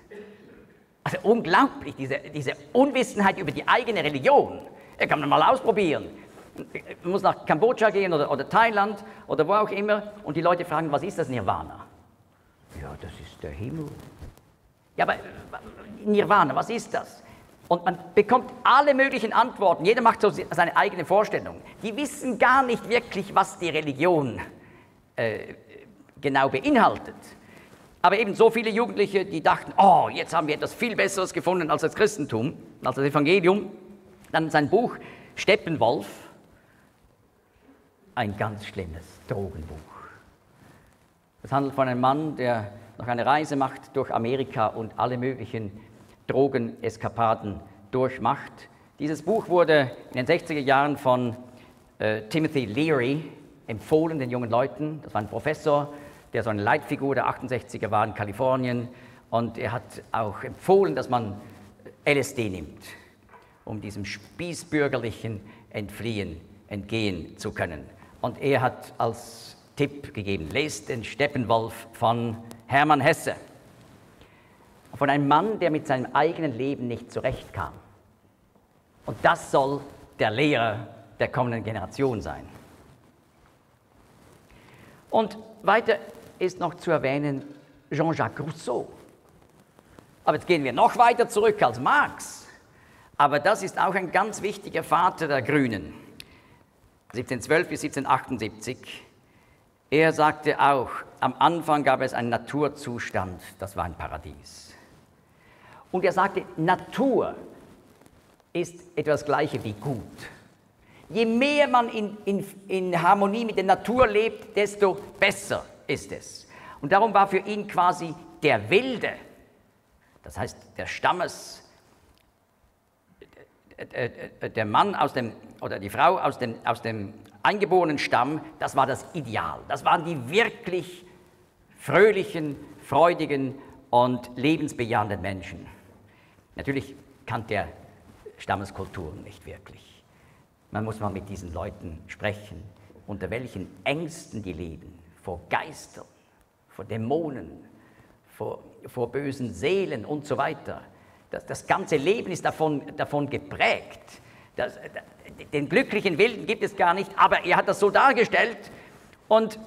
Speaker 1: Also unglaublich, diese, diese Unwissenheit über die eigene Religion. Da kann man mal ausprobieren. man muss nach Kambodscha gehen oder, oder Thailand oder wo auch immer und die Leute fragen, was ist das Nirvana? Ja, das ist der Himmel. Ja, aber Nirvana, was ist das? Und man bekommt alle möglichen Antworten. Jeder macht so seine eigene Vorstellung. Die wissen gar nicht wirklich, was die Religion äh, genau beinhaltet. Aber eben so viele Jugendliche, die dachten, oh, jetzt haben wir etwas viel Besseres gefunden als das Christentum, als das Evangelium. Dann sein Buch Steppenwolf, ein ganz schlimmes Drogenbuch. Es handelt von einem Mann, der noch eine Reise macht durch Amerika und alle möglichen Drogeneskapaden durchmacht. Dieses Buch wurde in den 60er Jahren von äh, Timothy Leary empfohlen, den jungen Leuten. Das war ein Professor, der so eine Leitfigur der 68er war in Kalifornien. Und er hat auch empfohlen, dass man LSD nimmt, um diesem spießbürgerlichen Entfliehen entgehen zu können. Und er hat als Tipp gegeben, lest den Steppenwolf von Hermann Hesse von einem Mann, der mit seinem eigenen Leben nicht zurechtkam. Und das soll der Lehrer der kommenden Generation sein. Und weiter ist noch zu erwähnen Jean-Jacques Rousseau. Aber jetzt gehen wir noch weiter zurück als Marx. Aber das ist auch ein ganz wichtiger Vater der Grünen. 1712 bis 1778. Er sagte auch, am Anfang gab es einen Naturzustand, das war ein Paradies. Und er sagte, Natur ist etwas Gleiche wie gut. Je mehr man in, in, in Harmonie mit der Natur lebt, desto besser ist es. Und darum war für ihn quasi der Wilde, das heißt der Stammes, der Mann aus dem, oder die Frau aus dem, aus dem eingeborenen Stamm, das war das Ideal. Das waren die wirklich fröhlichen, freudigen und lebensbejahenden Menschen. Natürlich kannte er Stammeskulturen nicht wirklich. Man muss mal mit diesen Leuten sprechen, unter welchen Ängsten die leben, vor Geistern, vor Dämonen, vor, vor bösen Seelen und so weiter. Das, das ganze Leben ist davon, davon geprägt. Das, den glücklichen Wilden gibt es gar nicht, aber er hat das so dargestellt und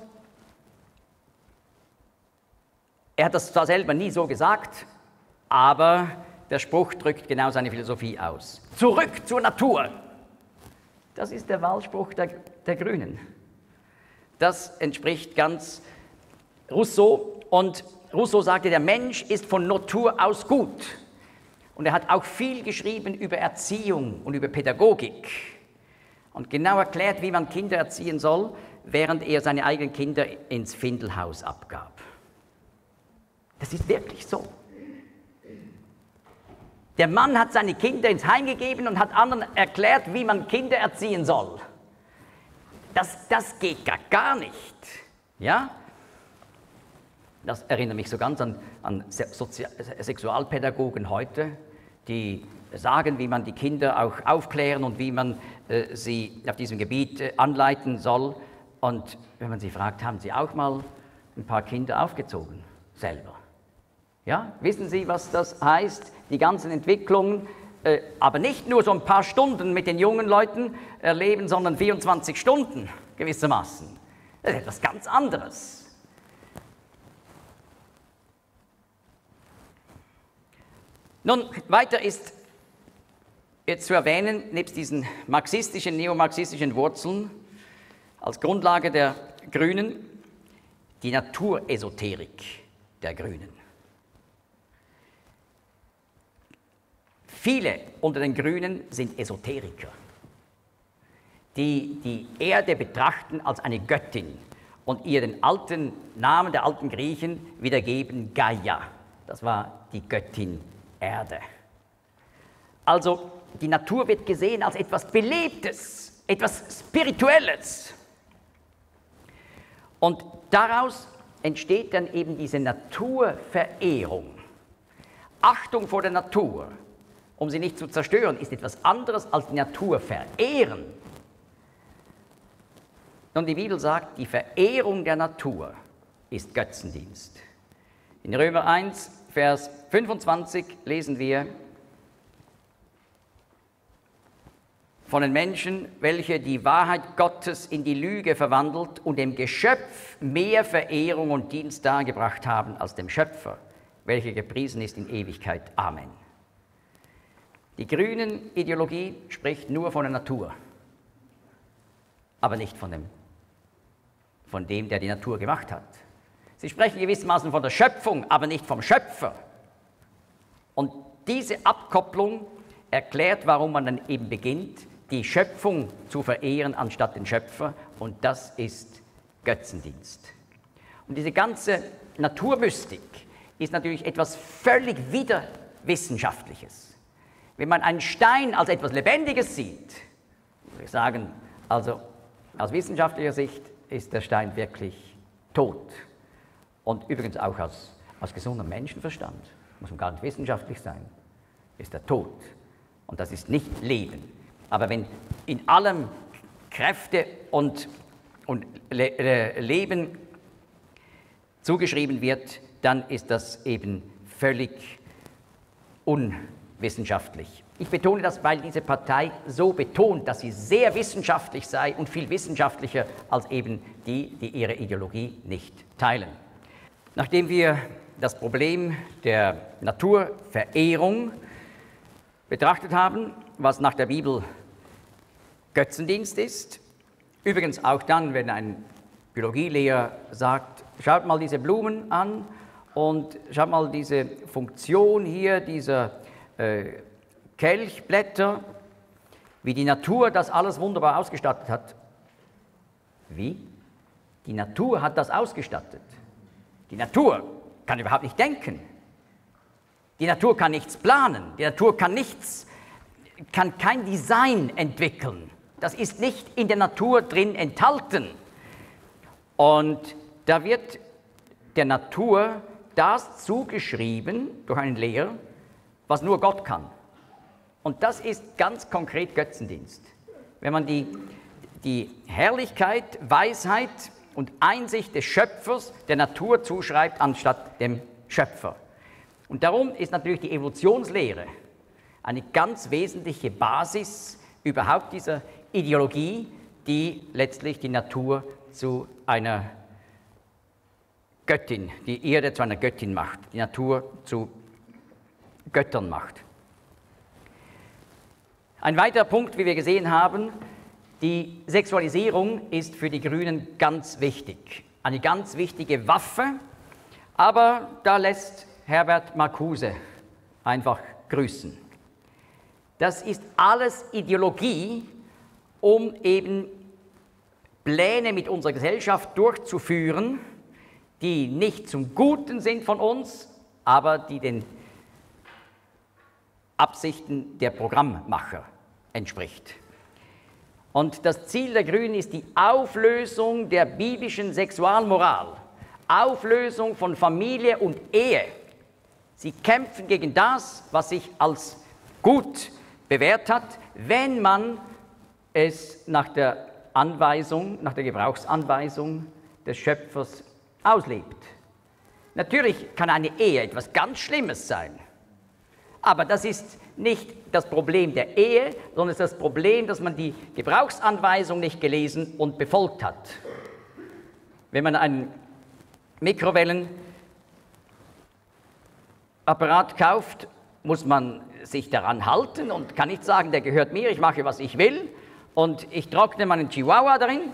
Speaker 1: er hat das zwar selber nie so gesagt, aber der Spruch drückt genau seine Philosophie aus. Zurück zur Natur. Das ist der Wahlspruch der, der Grünen. Das entspricht ganz Rousseau. Und Rousseau sagte, der Mensch ist von Natur aus gut. Und er hat auch viel geschrieben über Erziehung und über Pädagogik. Und genau erklärt, wie man Kinder erziehen soll, während er seine eigenen Kinder ins Findelhaus abgab. Das ist wirklich so. Der Mann hat seine Kinder ins Heim gegeben und hat anderen erklärt, wie man Kinder erziehen soll. Das, das geht gar, nicht. Ja? Das erinnert mich so ganz an, an Sozial Sexualpädagogen heute, die sagen, wie man die Kinder auch aufklären und wie man äh, sie auf diesem Gebiet äh, anleiten soll. Und wenn man sie fragt, haben sie auch mal ein paar Kinder aufgezogen selber? Ja, wissen Sie, was das heißt? Die ganzen Entwicklungen, äh, aber nicht nur so ein paar Stunden mit den jungen Leuten erleben, sondern 24 Stunden gewissermaßen. Das ist etwas ganz anderes. Nun, weiter ist jetzt zu erwähnen, nebst diesen marxistischen, neomarxistischen Wurzeln, als Grundlage der Grünen, die Naturesoterik der Grünen. Viele unter den Grünen sind Esoteriker, die die Erde betrachten als eine Göttin und ihr den alten Namen der alten Griechen wiedergeben, Gaia. Das war die Göttin Erde. Also die Natur wird gesehen als etwas Belebtes, etwas Spirituelles. Und daraus entsteht dann eben diese Naturverehrung. Achtung vor der Natur, um sie nicht zu zerstören, ist etwas anderes als die Natur verehren. Und die Bibel sagt, die Verehrung der Natur ist Götzendienst. In Römer 1, Vers 25 lesen wir, von den Menschen, welche die Wahrheit Gottes in die Lüge verwandelt und dem Geschöpf mehr Verehrung und Dienst dargebracht haben als dem Schöpfer, welcher gepriesen ist in Ewigkeit. Amen. Die grünen Ideologie spricht nur von der Natur, aber nicht von dem, von dem, der die Natur gemacht hat. Sie sprechen gewissermaßen von der Schöpfung, aber nicht vom Schöpfer. Und diese Abkopplung erklärt, warum man dann eben beginnt, die Schöpfung zu verehren anstatt den Schöpfer und das ist Götzendienst. Und diese ganze Naturmystik ist natürlich etwas völlig widerwissenschaftliches. Wenn man einen Stein als etwas Lebendiges sieht, wir sagen also aus wissenschaftlicher Sicht ist der Stein wirklich tot. Und übrigens auch aus, aus gesundem Menschenverstand, muss man gar nicht wissenschaftlich sein, ist er tot. Und das ist nicht Leben. Aber wenn in allem Kräfte und, und Le äh, Leben zugeschrieben wird, dann ist das eben völlig unwissenschaftlich. Ich betone das, weil diese Partei so betont, dass sie sehr wissenschaftlich sei und viel wissenschaftlicher als eben die, die ihre Ideologie nicht teilen. Nachdem wir das Problem der Naturverehrung betrachtet haben, was nach der Bibel Götzendienst ist. Übrigens auch dann, wenn ein Biologielehrer sagt, schaut mal diese Blumen an und schaut mal diese Funktion hier dieser äh, Kelchblätter, wie die Natur das alles wunderbar ausgestattet hat. Wie? Die Natur hat das ausgestattet. Die Natur kann überhaupt nicht denken. Die Natur kann nichts planen. Die Natur kann nichts, kann kein Design entwickeln. Das ist nicht in der Natur drin enthalten. Und da wird der Natur das zugeschrieben durch einen Lehrer, was nur Gott kann. Und das ist ganz konkret Götzendienst. Wenn man die, die Herrlichkeit, Weisheit und Einsicht des Schöpfers der Natur zuschreibt, anstatt dem Schöpfer. Und darum ist natürlich die Evolutionslehre eine ganz wesentliche Basis überhaupt dieser Ideologie, die letztlich die Natur zu einer Göttin, die Erde zu einer Göttin macht, die Natur zu Göttern macht. Ein weiterer Punkt, wie wir gesehen haben, die Sexualisierung ist für die Grünen ganz wichtig, eine ganz wichtige Waffe, aber da lässt Herbert Marcuse einfach grüßen. Das ist alles Ideologie, um eben Pläne mit unserer Gesellschaft durchzuführen, die nicht zum Guten sind von uns, aber die den Absichten der Programmmacher entspricht. Und das Ziel der Grünen ist die Auflösung der biblischen Sexualmoral, Auflösung von Familie und Ehe. Sie kämpfen gegen das, was sich als gut bewährt hat, wenn man es nach der Anweisung, nach der Gebrauchsanweisung des Schöpfers auslebt. Natürlich kann eine Ehe etwas ganz Schlimmes sein, aber das ist nicht das Problem der Ehe, sondern es ist das Problem, dass man die Gebrauchsanweisung nicht gelesen und befolgt hat. Wenn man einen Mikrowellenapparat kauft, muss man sich daran halten und kann nicht sagen, der gehört mir, ich mache, was ich will und ich trockne meinen Chihuahua darin.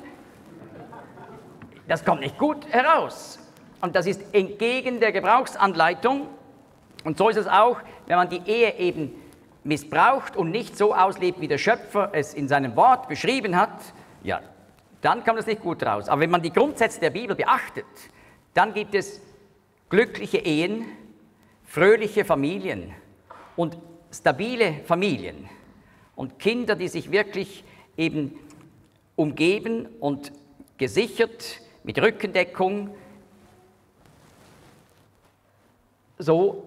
Speaker 1: Das kommt nicht gut heraus. Und das ist entgegen der Gebrauchsanleitung. Und so ist es auch, wenn man die Ehe eben missbraucht und nicht so auslebt, wie der Schöpfer es in seinem Wort beschrieben hat, ja, dann kommt es nicht gut raus. Aber wenn man die Grundsätze der Bibel beachtet, dann gibt es glückliche Ehen, fröhliche Familien und stabile Familien und Kinder, die sich wirklich eben umgeben und gesichert mit Rückendeckung so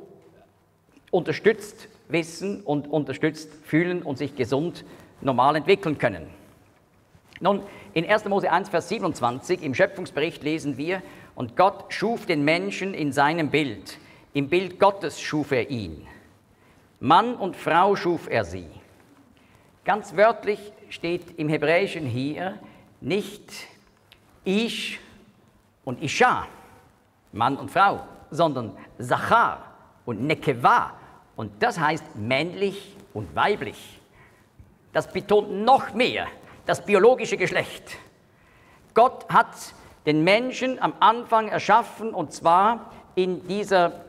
Speaker 1: unterstützt wissen und unterstützt fühlen und sich gesund normal entwickeln können. Nun, in 1. Mose 1, Vers 27 im Schöpfungsbericht lesen wir, und Gott schuf den Menschen in seinem Bild, im Bild Gottes schuf er ihn. Mann und Frau schuf er sie. Ganz wörtlich steht im Hebräischen hier nicht Ish und Isha, Mann und Frau, sondern Zachar und Nekeva. Und das heißt männlich und weiblich. Das betont noch mehr das biologische Geschlecht. Gott hat den Menschen am Anfang erschaffen und zwar in dieser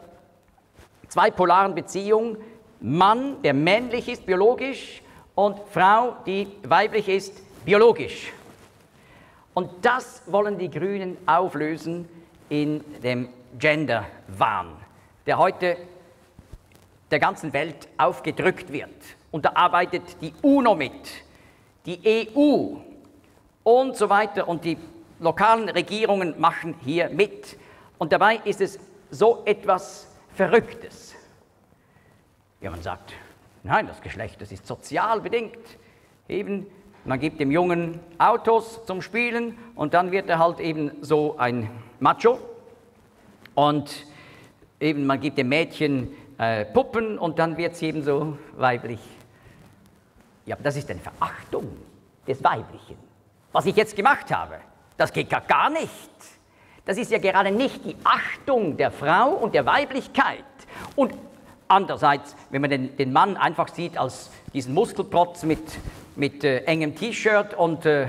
Speaker 1: zweipolaren Beziehung Mann, der männlich ist biologisch und Frau, die weiblich ist biologisch. Und das wollen die Grünen auflösen in dem Gender-Wahn, der heute der ganzen Welt aufgedrückt wird. Und da arbeitet die UNO mit, die EU und so weiter und die lokalen Regierungen machen hier mit. Und dabei ist es so etwas Verrücktes. Ja, man sagt, nein, das Geschlecht, das ist sozial bedingt. Eben, man gibt dem Jungen Autos zum Spielen und dann wird er halt eben so ein Macho. Und eben, man gibt dem Mädchen äh, Puppen und dann wird sie eben so weiblich. Ja, aber das ist eine Verachtung des Weiblichen. Was ich jetzt gemacht habe, das geht gar, gar nicht. Das ist ja gerade nicht die Achtung der Frau und der Weiblichkeit. Und andererseits, wenn man den, den Mann einfach sieht als diesen Muskelprotz mit, mit äh, engem T-Shirt und äh,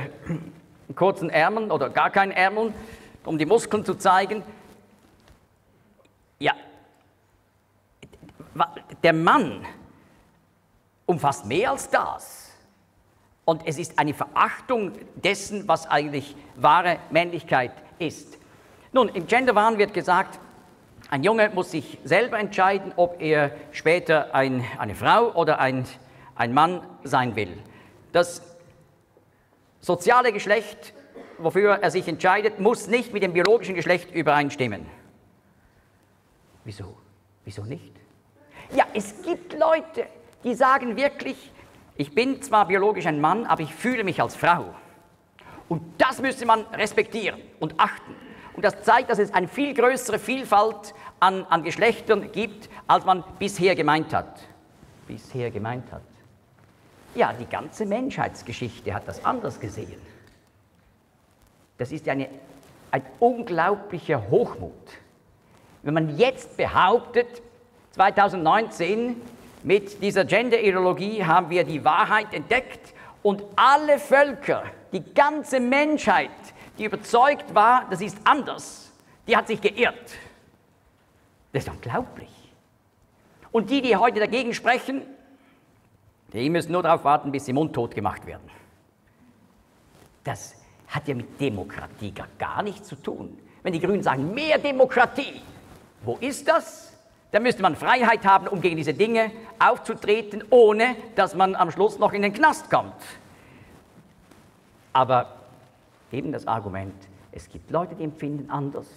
Speaker 1: kurzen Ärmeln oder gar keinen Ärmeln, um die Muskeln zu zeigen, ja, der Mann umfasst mehr als das. Und es ist eine Verachtung dessen, was eigentlich wahre Männlichkeit ist. Nun, im Genderwahn wird gesagt, ein Junge muss sich selber entscheiden, ob er später ein, eine Frau oder ein, ein Mann sein will. Das soziale Geschlecht, wofür er sich entscheidet, muss nicht mit dem biologischen Geschlecht übereinstimmen. Wieso? Wieso nicht? Ja, es gibt Leute, die sagen wirklich, ich bin zwar biologisch ein Mann, aber ich fühle mich als Frau. Und das müsste man respektieren und achten. Und das zeigt, dass es eine viel größere Vielfalt an, an Geschlechtern gibt, als man bisher gemeint hat. Bisher gemeint hat. Ja, die ganze Menschheitsgeschichte hat das anders gesehen. Das ist eine, ein unglaublicher Hochmut. Wenn man jetzt behauptet, 2019 mit dieser Gender-Ideologie haben wir die Wahrheit entdeckt und alle Völker, die ganze Menschheit, die überzeugt war, das ist anders, die hat sich geirrt. Das ist unglaublich. Und die, die heute dagegen sprechen, die müssen nur darauf warten, bis sie mundtot gemacht werden. Das hat ja mit Demokratie gar, gar nichts zu tun. Wenn die Grünen sagen, mehr Demokratie, wo ist das? Da müsste man Freiheit haben, um gegen diese Dinge aufzutreten, ohne dass man am Schluss noch in den Knast kommt. Aber eben das Argument, es gibt Leute, die empfinden anders.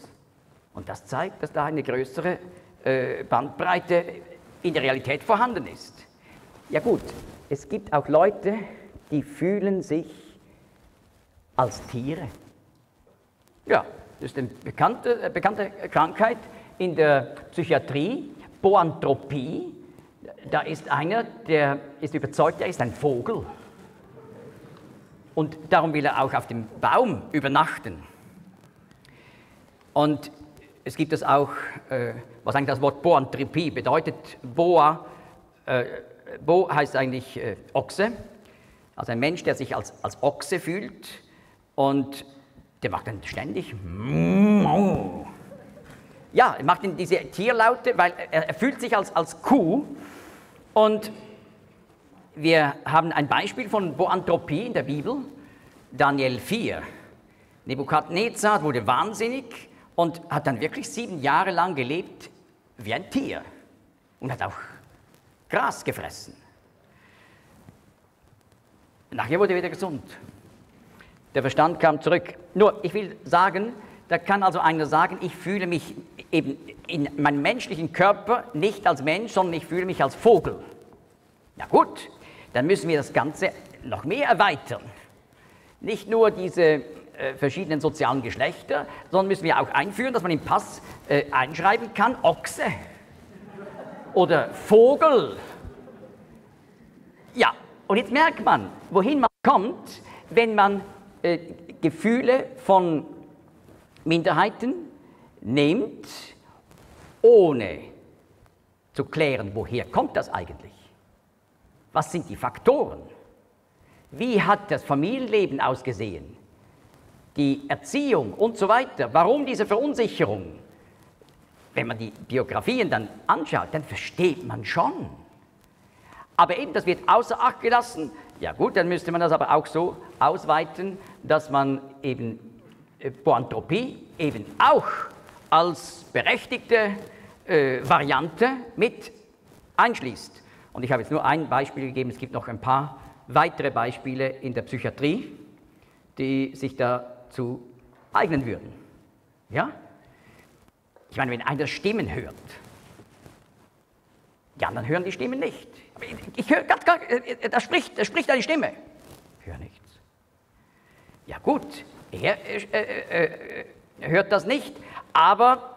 Speaker 1: Und das zeigt, dass da eine größere äh, Bandbreite in der Realität vorhanden ist. Ja gut, es gibt auch Leute, die fühlen sich als Tiere. Ja, das ist eine bekannte, bekannte Krankheit, in der Psychiatrie, Boanthropie, da ist einer, der ist überzeugt, er ist ein Vogel. Und darum will er auch auf dem Baum übernachten. Und es gibt es auch, äh, was eigentlich das Wort Boanthropie bedeutet. Boa, äh, Bo heißt eigentlich äh, Ochse, also ein Mensch, der sich als, als Ochse fühlt und der macht dann ständig ja, er macht diese Tierlaute, weil er, er fühlt sich als, als Kuh. Und wir haben ein Beispiel von Boanthropie in der Bibel, Daniel 4. Nebukadnezar wurde wahnsinnig und hat dann wirklich sieben Jahre lang gelebt wie ein Tier und hat auch Gras gefressen. Nachher wurde er wieder gesund. Der Verstand kam zurück. Nur, ich will sagen, da kann also einer sagen, ich fühle mich eben in meinem menschlichen Körper nicht als Mensch, sondern ich fühle mich als Vogel. Na gut, dann müssen wir das Ganze noch mehr erweitern. Nicht nur diese äh, verschiedenen sozialen Geschlechter, sondern müssen wir auch einführen, dass man im Pass äh, einschreiben kann, Ochse oder Vogel. Ja, Und jetzt merkt man, wohin man kommt, wenn man äh, Gefühle von Minderheiten nimmt, ohne zu klären, woher kommt das eigentlich? Was sind die Faktoren? Wie hat das Familienleben ausgesehen? Die Erziehung und so weiter. Warum diese Verunsicherung? Wenn man die Biografien dann anschaut, dann versteht man schon. Aber eben, das wird außer Acht gelassen. Ja gut, dann müsste man das aber auch so ausweiten, dass man eben äh, Boanthropie eben auch als berechtigte äh, Variante mit einschließt. Und ich habe jetzt nur ein Beispiel gegeben, es gibt noch ein paar weitere Beispiele in der Psychiatrie, die sich dazu eignen würden. Ja? Ich meine, wenn einer Stimmen hört, die anderen hören die Stimmen nicht. Ich, ich höre ganz klar, äh, da spricht, da spricht eine Stimme. Ich höre nichts. Ja gut, er äh, äh, äh, hört das nicht, aber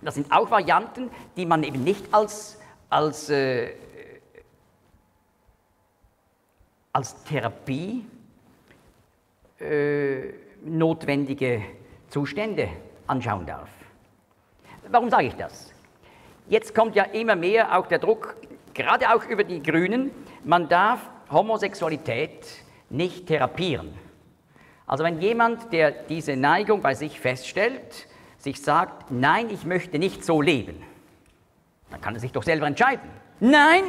Speaker 1: das sind auch Varianten, die man eben nicht als, als, äh, als Therapie äh, notwendige Zustände anschauen darf. Warum sage ich das? Jetzt kommt ja immer mehr auch der Druck, gerade auch über die Grünen, man darf Homosexualität nicht therapieren. Also wenn jemand, der diese Neigung bei sich feststellt, sich sagt, nein, ich möchte nicht so leben, dann kann er sich doch selber entscheiden. Nein,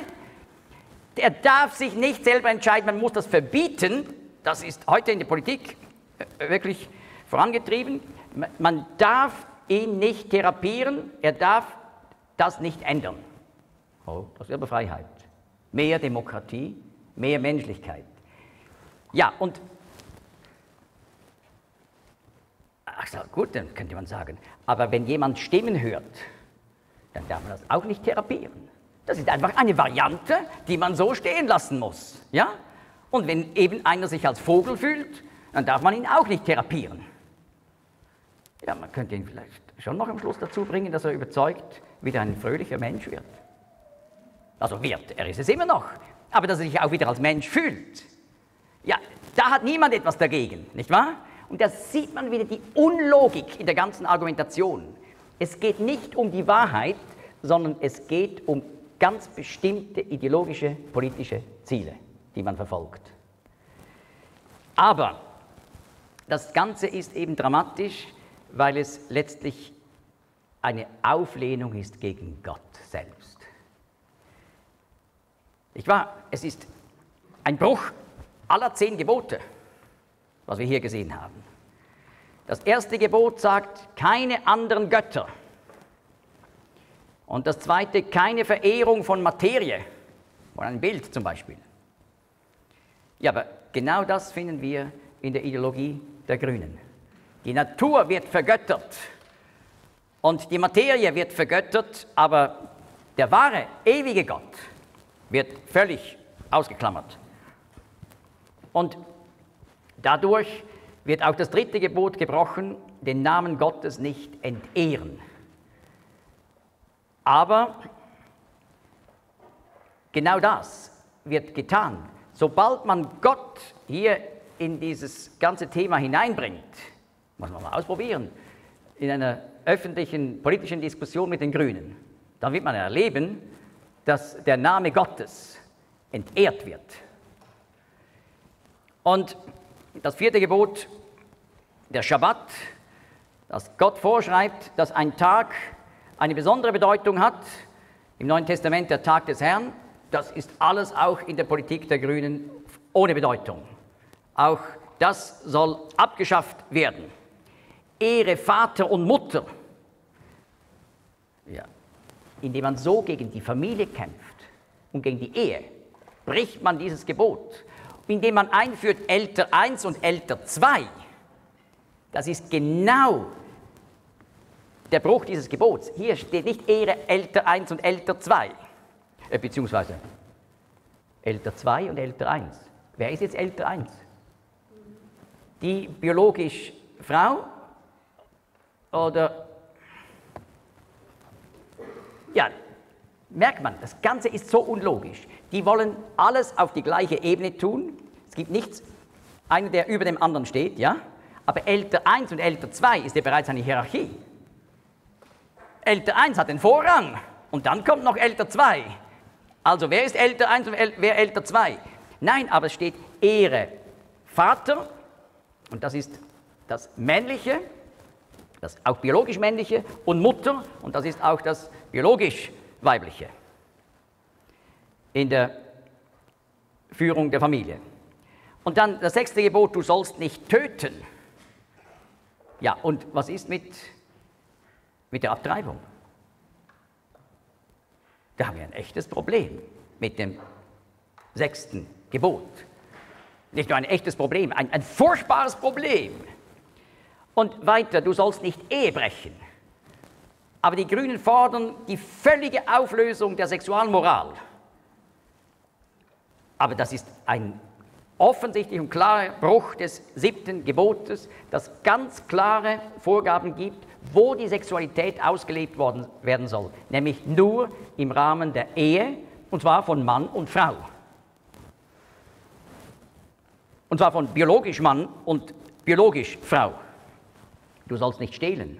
Speaker 1: er darf sich nicht selber entscheiden, man muss das verbieten. Das ist heute in der Politik äh, wirklich vorangetrieben. Man darf ihn nicht therapieren, er darf das nicht ändern. Oh, das ist aber Freiheit. Mehr Demokratie, mehr Menschlichkeit. Ja, und ach so, gut, dann könnte man sagen, aber wenn jemand Stimmen hört, dann darf man das auch nicht therapieren. Das ist einfach eine Variante, die man so stehen lassen muss. Ja? Und wenn eben einer sich als Vogel fühlt, dann darf man ihn auch nicht therapieren. Ja, man könnte ihn vielleicht schon noch am Schluss dazu bringen, dass er überzeugt wieder ein fröhlicher Mensch wird. Also wird, er ist es immer noch, aber dass er sich auch wieder als Mensch fühlt. Ja, da hat niemand etwas dagegen, nicht wahr? Und da sieht man wieder die Unlogik in der ganzen Argumentation. Es geht nicht um die Wahrheit, sondern es geht um ganz bestimmte ideologische, politische Ziele, die man verfolgt. Aber das Ganze ist eben dramatisch, weil es letztlich eine Auflehnung ist gegen Gott selbst. Ich war, es ist ein Bruch aller zehn Gebote, was wir hier gesehen haben. Das erste Gebot sagt, keine anderen Götter. Und das zweite, keine Verehrung von Materie, von einem Bild zum Beispiel. Ja, aber genau das finden wir in der Ideologie der Grünen. Die Natur wird vergöttert und die Materie wird vergöttert, aber der wahre, ewige Gott wird völlig ausgeklammert. Und dadurch wird auch das dritte Gebot gebrochen, den Namen Gottes nicht entehren. Aber genau das wird getan. Sobald man Gott hier in dieses ganze Thema hineinbringt, muss man mal ausprobieren, in einer öffentlichen politischen Diskussion mit den Grünen, dann wird man erleben, dass der Name Gottes entehrt wird. Und das vierte Gebot, der Schabbat, das Gott vorschreibt, dass ein Tag eine besondere Bedeutung hat, im Neuen Testament der Tag des Herrn, das ist alles auch in der Politik der Grünen ohne Bedeutung. Auch das soll abgeschafft werden. Ehre Vater und Mutter. Ja. Indem man so gegen die Familie kämpft und gegen die Ehe, bricht man dieses Gebot. Indem man einführt älter 1 und älter 2, das ist genau der Bruch dieses Gebots. Hier steht nicht Ehre älter 1 und älter 2, äh, beziehungsweise älter 2 und älter 1. Wer ist jetzt älter 1? Die biologisch Frau oder ja, merkt man, das Ganze ist so unlogisch. Die wollen alles auf die gleiche Ebene tun. Es gibt nichts, einer, der über dem anderen steht, ja? Aber Älter 1 und Älter 2 ist ja bereits eine Hierarchie. Älter 1 hat den Vorrang und dann kommt noch Älter 2. Also wer ist Älter 1 und wer Älter 2? Nein, aber es steht Ehre Vater und das ist das Männliche, das auch biologisch Männliche und Mutter und das ist auch das biologisch Weibliche in der Führung der Familie. Und dann das sechste Gebot, du sollst nicht töten. Ja, und was ist mit, mit der Abtreibung? Da haben wir ein echtes Problem mit dem sechsten Gebot. Nicht nur ein echtes Problem, ein, ein furchtbares Problem. Und weiter, du sollst nicht Ehe brechen. Aber die Grünen fordern die völlige Auflösung der Sexualmoral. Aber das ist ein offensichtlich und klarer Bruch des siebten Gebotes, das ganz klare Vorgaben gibt, wo die Sexualität ausgelebt worden, werden soll, nämlich nur im Rahmen der Ehe, und zwar von Mann und Frau. Und zwar von biologisch Mann und biologisch Frau. Du sollst nicht stehlen.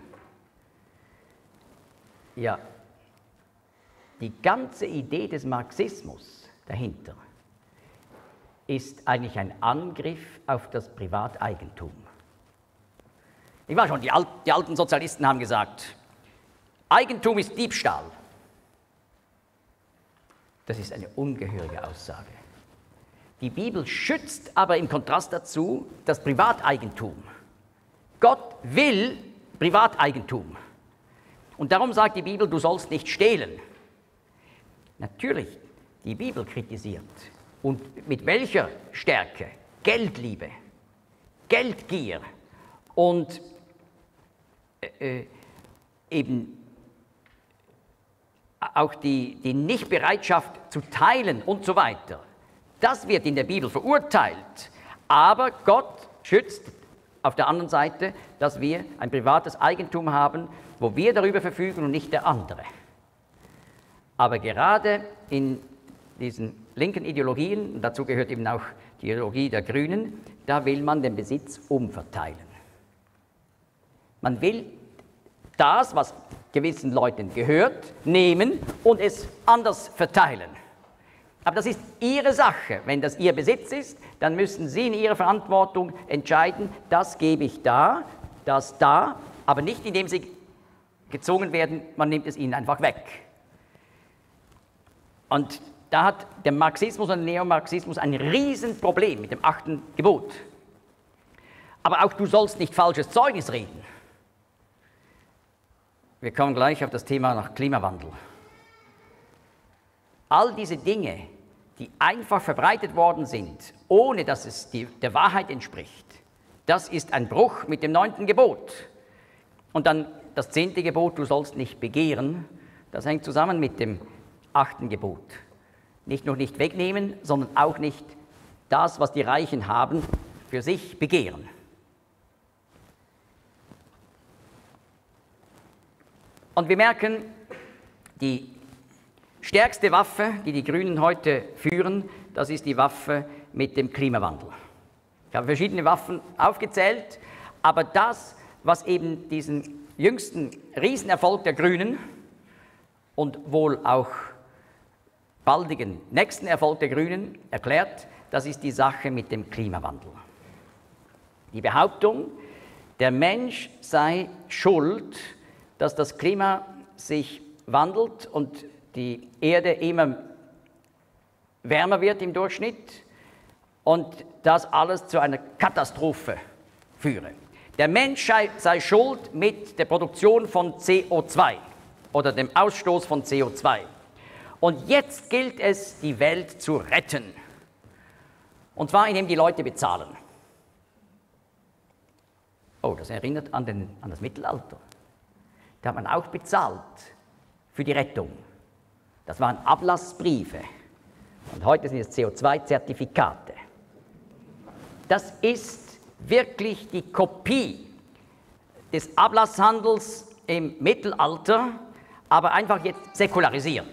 Speaker 1: Ja, die ganze Idee des Marxismus dahinter ist eigentlich ein Angriff auf das Privateigentum. Ich war schon, die, Al die alten Sozialisten haben gesagt, Eigentum ist Diebstahl. Das ist eine ungehörige Aussage. Die Bibel schützt aber im Kontrast dazu das Privateigentum. Gott will Privateigentum. Und darum sagt die Bibel, du sollst nicht stehlen. Natürlich, die Bibel kritisiert und mit welcher Stärke? Geldliebe, Geldgier und äh, äh, eben auch die, die Nichtbereitschaft zu teilen und so weiter. Das wird in der Bibel verurteilt. Aber Gott schützt auf der anderen Seite, dass wir ein privates Eigentum haben, wo wir darüber verfügen und nicht der andere. Aber gerade in diesen linken Ideologien, dazu gehört eben auch die Ideologie der Grünen, da will man den Besitz umverteilen. Man will das, was gewissen Leuten gehört, nehmen und es anders verteilen. Aber das ist Ihre Sache. Wenn das Ihr Besitz ist, dann müssen Sie in Ihrer Verantwortung entscheiden, das gebe ich da, das da, aber nicht indem Sie gezwungen werden, man nimmt es Ihnen einfach weg. Und da hat der Marxismus und der Neomarxismus ein Riesenproblem mit dem achten Gebot. Aber auch du sollst nicht falsches Zeugnis reden. Wir kommen gleich auf das Thema nach Klimawandel. All diese Dinge, die einfach verbreitet worden sind, ohne dass es die, der Wahrheit entspricht, das ist ein Bruch mit dem neunten Gebot. Und dann das zehnte Gebot, du sollst nicht begehren, das hängt zusammen mit dem achten Gebot nicht nur nicht wegnehmen, sondern auch nicht das, was die Reichen haben, für sich begehren. Und wir merken, die stärkste Waffe, die die Grünen heute führen, das ist die Waffe mit dem Klimawandel. Ich habe verschiedene Waffen aufgezählt, aber das, was eben diesen jüngsten Riesenerfolg der Grünen und wohl auch baldigen nächsten Erfolg der Grünen erklärt, das ist die Sache mit dem Klimawandel. Die Behauptung, der Mensch sei schuld, dass das Klima sich wandelt und die Erde immer wärmer wird im Durchschnitt und das alles zu einer Katastrophe führe. Der Mensch sei, sei schuld mit der Produktion von CO2 oder dem Ausstoß von CO2. Und jetzt gilt es, die Welt zu retten. Und zwar, indem die Leute bezahlen. Oh, das erinnert an, den, an das Mittelalter. Da hat man auch bezahlt für die Rettung. Das waren Ablassbriefe. Und heute sind es CO2-Zertifikate. Das ist wirklich die Kopie des Ablasshandels im Mittelalter, aber einfach jetzt säkularisiert.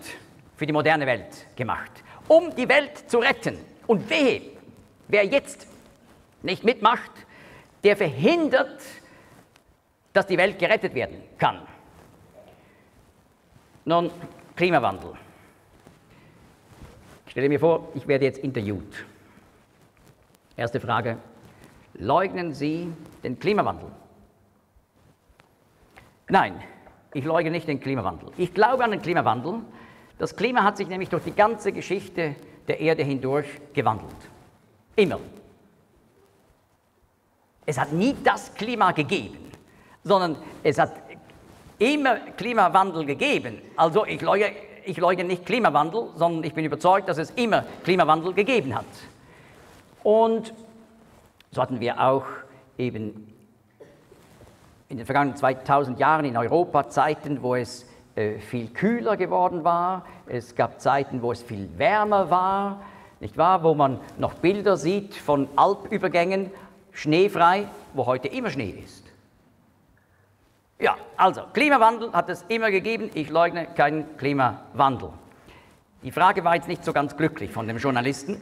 Speaker 1: Für die moderne Welt gemacht, um die Welt zu retten. Und wehe, wer jetzt nicht mitmacht, der verhindert, dass die Welt gerettet werden kann. Nun, Klimawandel. Ich stelle mir vor, ich werde jetzt interviewt. Erste Frage, leugnen Sie den Klimawandel? Nein, ich leugne nicht den Klimawandel. Ich glaube an den Klimawandel. Das Klima hat sich nämlich durch die ganze Geschichte der Erde hindurch gewandelt. Immer. Es hat nie das Klima gegeben, sondern es hat immer Klimawandel gegeben. Also ich leugne, ich leugne nicht Klimawandel, sondern ich bin überzeugt, dass es immer Klimawandel gegeben hat. Und so hatten wir auch eben in den vergangenen 2000 Jahren in Europa Zeiten, wo es viel kühler geworden war. Es gab Zeiten, wo es viel wärmer war, nicht wahr? Wo man noch Bilder sieht von Alpübergängen, schneefrei, wo heute immer Schnee ist. Ja, also Klimawandel hat es immer gegeben. Ich leugne keinen Klimawandel. Die Frage war jetzt nicht so ganz glücklich von dem Journalisten.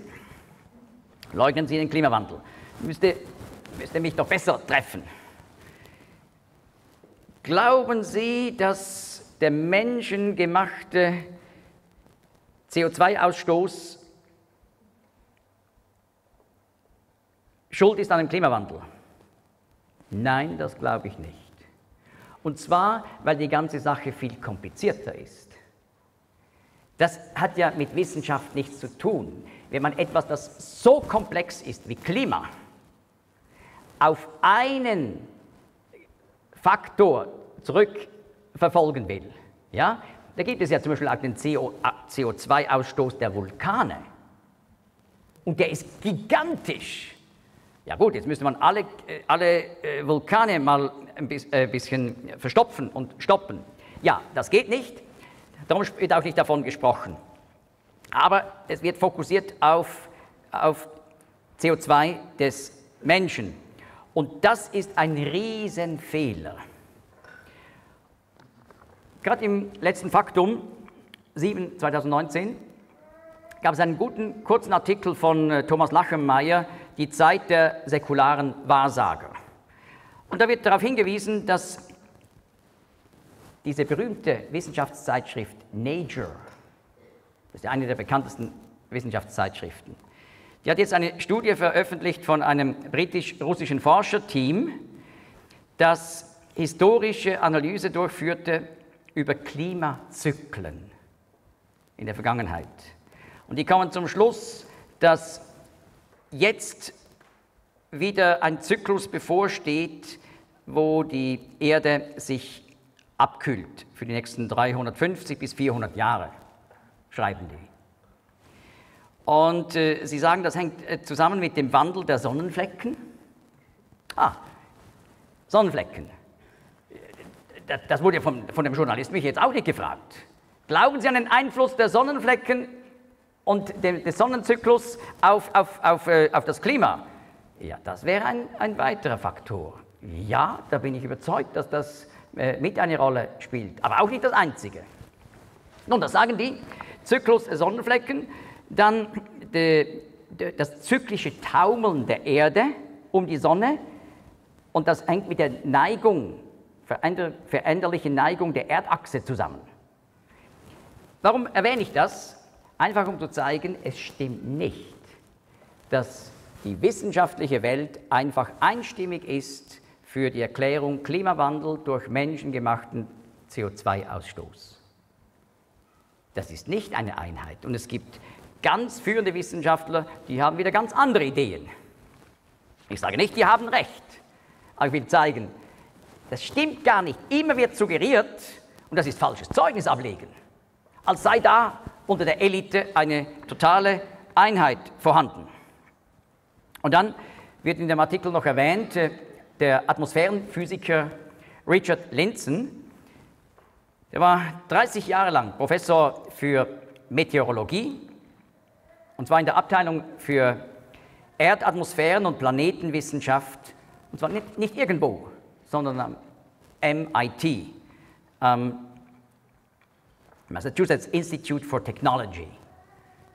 Speaker 1: Leugnen Sie den Klimawandel? Müsste, müsste mich doch besser treffen. Glauben Sie, dass der menschengemachte CO2-Ausstoß schuld ist an dem Klimawandel? Nein, das glaube ich nicht. Und zwar, weil die ganze Sache viel komplizierter ist. Das hat ja mit Wissenschaft nichts zu tun. Wenn man etwas, das so komplex ist wie Klima, auf einen Faktor zurückverfolgen will, ja, da gibt es ja zum Beispiel auch den CO2-Ausstoß der Vulkane. Und der ist gigantisch. Ja gut, jetzt müsste man alle, äh, alle äh, Vulkane mal ein äh, bisschen verstopfen und stoppen. Ja, das geht nicht. Darum wird auch nicht davon gesprochen. Aber es wird fokussiert auf, auf CO2 des Menschen. Und das ist ein Riesenfehler. Gerade im letzten Faktum 7 2019 gab es einen guten kurzen Artikel von äh, Thomas Lachenmeier, Die Zeit der säkularen Wahrsager. Und da wird darauf hingewiesen, dass diese berühmte Wissenschaftszeitschrift Nature, das ist eine der bekanntesten Wissenschaftszeitschriften, die hat jetzt eine Studie veröffentlicht von einem britisch-russischen Forscherteam, das historische Analyse durchführte über Klimazyklen in der Vergangenheit. Und die kommen zum Schluss, dass jetzt wieder ein Zyklus bevorsteht, wo die Erde sich abkühlt für die nächsten 350 bis 400 Jahre, schreiben die. Und äh, Sie sagen, das hängt äh, zusammen mit dem Wandel der Sonnenflecken. Ah, Sonnenflecken. Das, das wurde von, von dem Journalist mich jetzt auch nicht gefragt. Glauben Sie an den Einfluss der Sonnenflecken und den, des Sonnenzyklus auf, auf, auf, äh, auf das Klima? Ja, das wäre ein, ein weiterer Faktor. Ja, da bin ich überzeugt, dass das äh, mit eine Rolle spielt, aber auch nicht das einzige. Nun, das sagen die, Zyklus Sonnenflecken, dann de, de, das zyklische Taumeln der Erde um die Sonne und das hängt mit der Neigung, veränder, veränderlichen Neigung der Erdachse zusammen. Warum erwähne ich das? Einfach um zu zeigen, es stimmt nicht, dass die wissenschaftliche Welt einfach einstimmig ist für die Erklärung Klimawandel durch menschengemachten CO2-Ausstoß. Das ist nicht eine Einheit. Und es gibt ganz führende Wissenschaftler, die haben wieder ganz andere Ideen. Ich sage nicht, die haben recht, aber ich will zeigen, das stimmt gar nicht. Immer wird suggeriert, und das ist falsches Zeugnis ablegen, als sei da unter der Elite eine totale Einheit vorhanden. Und dann wird in dem Artikel noch erwähnt, äh, der Atmosphärenphysiker Richard Linson, der war 30 Jahre lang Professor für Meteorologie und zwar in der Abteilung für Erdatmosphären- und Planetenwissenschaft, und zwar nicht, nicht irgendwo, sondern am MIT, am Massachusetts Institute for Technology.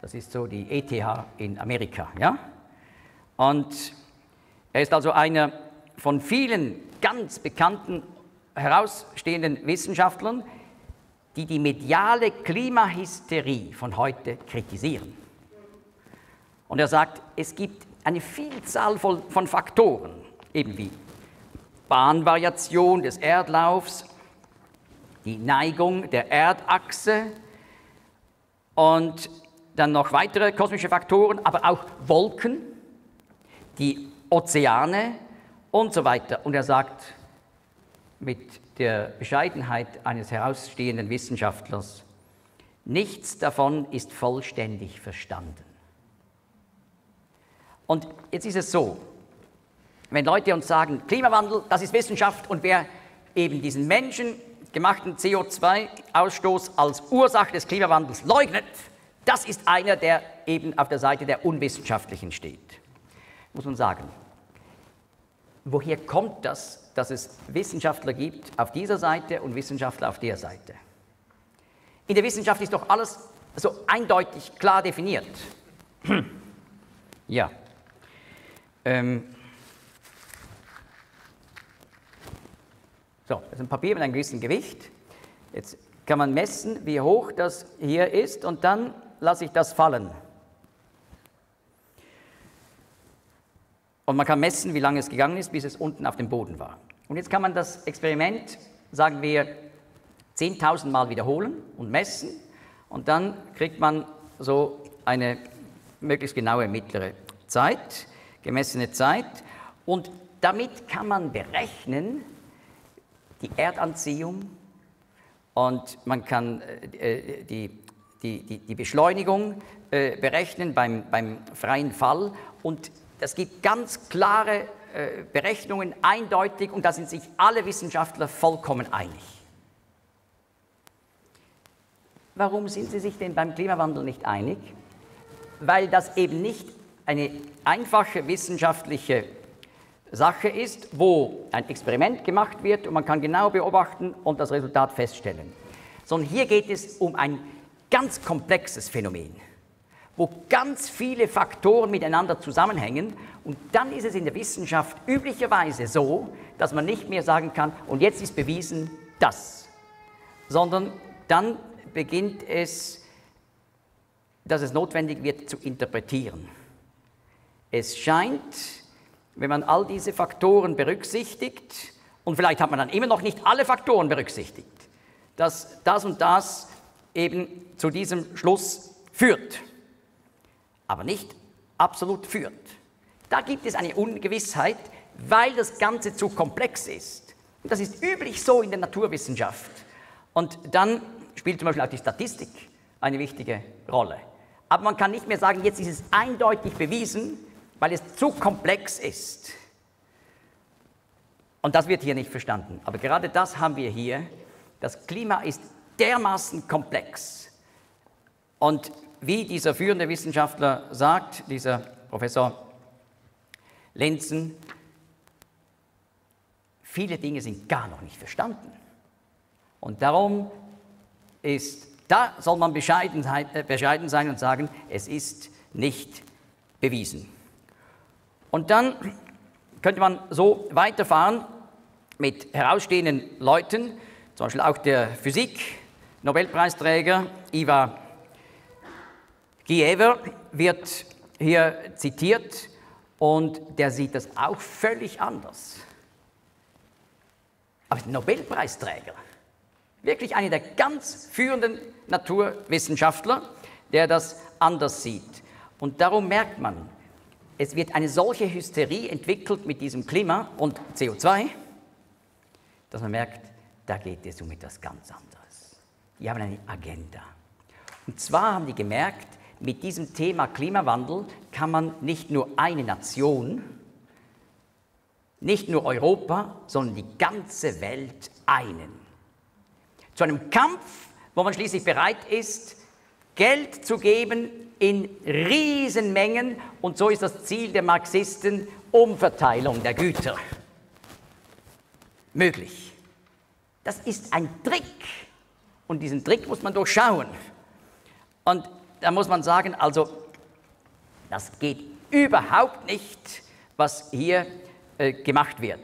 Speaker 1: Das ist so die ETH in Amerika. Ja? Und er ist also einer von vielen ganz bekannten, herausstehenden Wissenschaftlern, die die mediale Klimahysterie von heute kritisieren. Und er sagt, es gibt eine Vielzahl von, Faktoren, eben wie Bahnvariation des Erdlaufs, die Neigung der Erdachse und dann noch weitere kosmische Faktoren, aber auch Wolken, die Ozeane und so weiter. Und er sagt mit der Bescheidenheit eines herausstehenden Wissenschaftlers, nichts davon ist vollständig verstanden. Und jetzt ist es so, wenn Leute uns sagen, Klimawandel, das ist Wissenschaft und wer eben diesen menschengemachten CO2-Ausstoß als Ursache des Klimawandels leugnet, das ist einer, der eben auf der Seite der Unwissenschaftlichen steht. Muss man sagen. Woher kommt das, dass es Wissenschaftler gibt auf dieser Seite und Wissenschaftler auf der Seite? In der Wissenschaft ist doch alles so eindeutig klar definiert. [clears throat] ja. Ähm. So, das ist ein Papier mit einem gewissen Gewicht. Jetzt kann man messen, wie hoch das hier ist und dann lasse ich das fallen. Und man kann messen, wie lange es gegangen ist, bis es unten auf dem Boden war. Und jetzt kann man das Experiment, sagen wir, 10.000 Mal wiederholen und messen. Und dann kriegt man so eine möglichst genaue mittlere Zeit, gemessene Zeit. Und damit kann man berechnen die Erdanziehung und man kann äh, die, die, die, die, Beschleunigung äh, berechnen beim, beim freien Fall. Und das gibt ganz klare äh, Berechnungen, eindeutig, und da sind sich alle Wissenschaftler vollkommen einig. Warum sind sie sich denn beim Klimawandel nicht einig? Weil das eben nicht eine einfache wissenschaftliche Sache ist, wo ein Experiment gemacht wird und man kann genau beobachten und das Resultat feststellen. Sondern hier geht es um ein ganz komplexes Phänomen wo ganz viele Faktoren miteinander zusammenhängen. Und dann ist es in der Wissenschaft üblicherweise so, dass man nicht mehr sagen kann, und jetzt ist bewiesen das, sondern dann beginnt es, dass es notwendig wird zu interpretieren. Es scheint, wenn man all diese Faktoren berücksichtigt, und vielleicht hat man dann immer noch nicht alle Faktoren berücksichtigt, dass das und das eben zu diesem Schluss führt aber nicht absolut führt. Da gibt es eine Ungewissheit, weil das Ganze zu komplex ist. Und das ist üblich so in der Naturwissenschaft. Und dann spielt zum Beispiel auch die Statistik eine wichtige Rolle. Aber man kann nicht mehr sagen, jetzt ist es eindeutig bewiesen, weil es zu komplex ist. Und das wird hier nicht verstanden. Aber gerade das haben wir hier. Das Klima ist dermaßen komplex. Und wie dieser führende Wissenschaftler sagt, dieser Professor Lenzen, viele Dinge sind gar noch nicht verstanden. Und darum ist, da soll man bescheiden, äh, bescheiden sein und sagen, es ist nicht bewiesen. Und dann könnte man so weiterfahren mit herausstehenden Leuten, zum Beispiel auch der Physik-Nobelpreisträger Iva Giever wird hier zitiert und der sieht das auch völlig anders. Aber Nobelpreisträger, wirklich einer der ganz führenden Naturwissenschaftler, der das anders sieht. Und darum merkt man, es wird eine solche Hysterie entwickelt mit diesem Klima und CO2, dass man merkt, da geht es um etwas ganz anderes. Die haben eine Agenda. Und zwar haben die gemerkt, mit diesem Thema Klimawandel kann man nicht nur eine Nation, nicht nur Europa, sondern die ganze Welt einen. Zu einem Kampf, wo man schließlich bereit ist, Geld zu geben in Riesenmengen und so ist das Ziel der Marxisten Umverteilung der Güter möglich. Das ist ein Trick Und diesen Trick muss man durchschauen. Und da muss man sagen, also das geht überhaupt nicht, was hier äh, gemacht wird.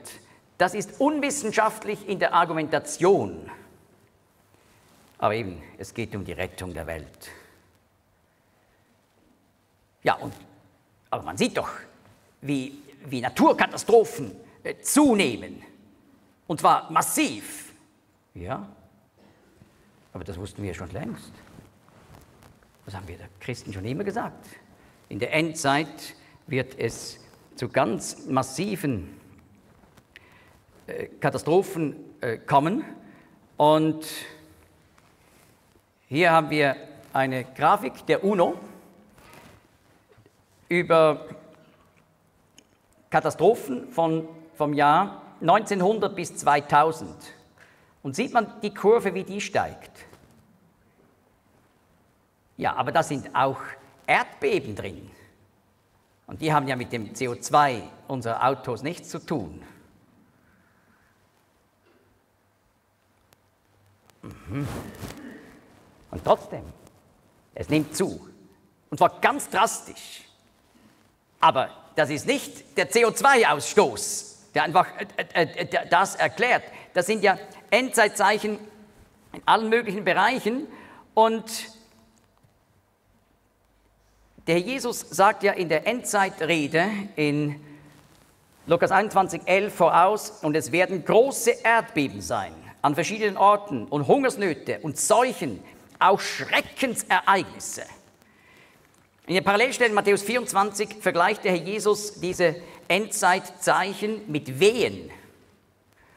Speaker 1: Das ist unwissenschaftlich in der Argumentation. Aber eben, es geht um die Rettung der Welt. Ja, und, aber man sieht doch, wie, wie Naturkatastrophen äh, zunehmen. Und zwar massiv. Ja, aber das wussten wir schon längst. Das haben wir der Christen schon immer gesagt. In der Endzeit wird es zu ganz massiven äh, Katastrophen äh, kommen. Und hier haben wir eine Grafik der UNO über Katastrophen von, vom Jahr 1900 bis 2000. Und sieht man die Kurve, wie die steigt. Ja, aber da sind auch Erdbeben drin. Und die haben ja mit dem CO2 unserer Autos nichts zu tun. Mhm. Und trotzdem, es nimmt zu. Und zwar ganz drastisch. Aber das ist nicht der CO2-Ausstoß, der einfach äh, äh, äh das erklärt. Das sind ja Endzeitzeichen in allen möglichen Bereichen. Und der Jesus sagt ja in der Endzeitrede in Lukas 21, 11 voraus, und es werden große Erdbeben sein an verschiedenen Orten und Hungersnöte und Seuchen, auch Schreckensereignisse. In der Parallelstelle in Matthäus 24 vergleicht der Herr Jesus diese Endzeitzeichen mit Wehen.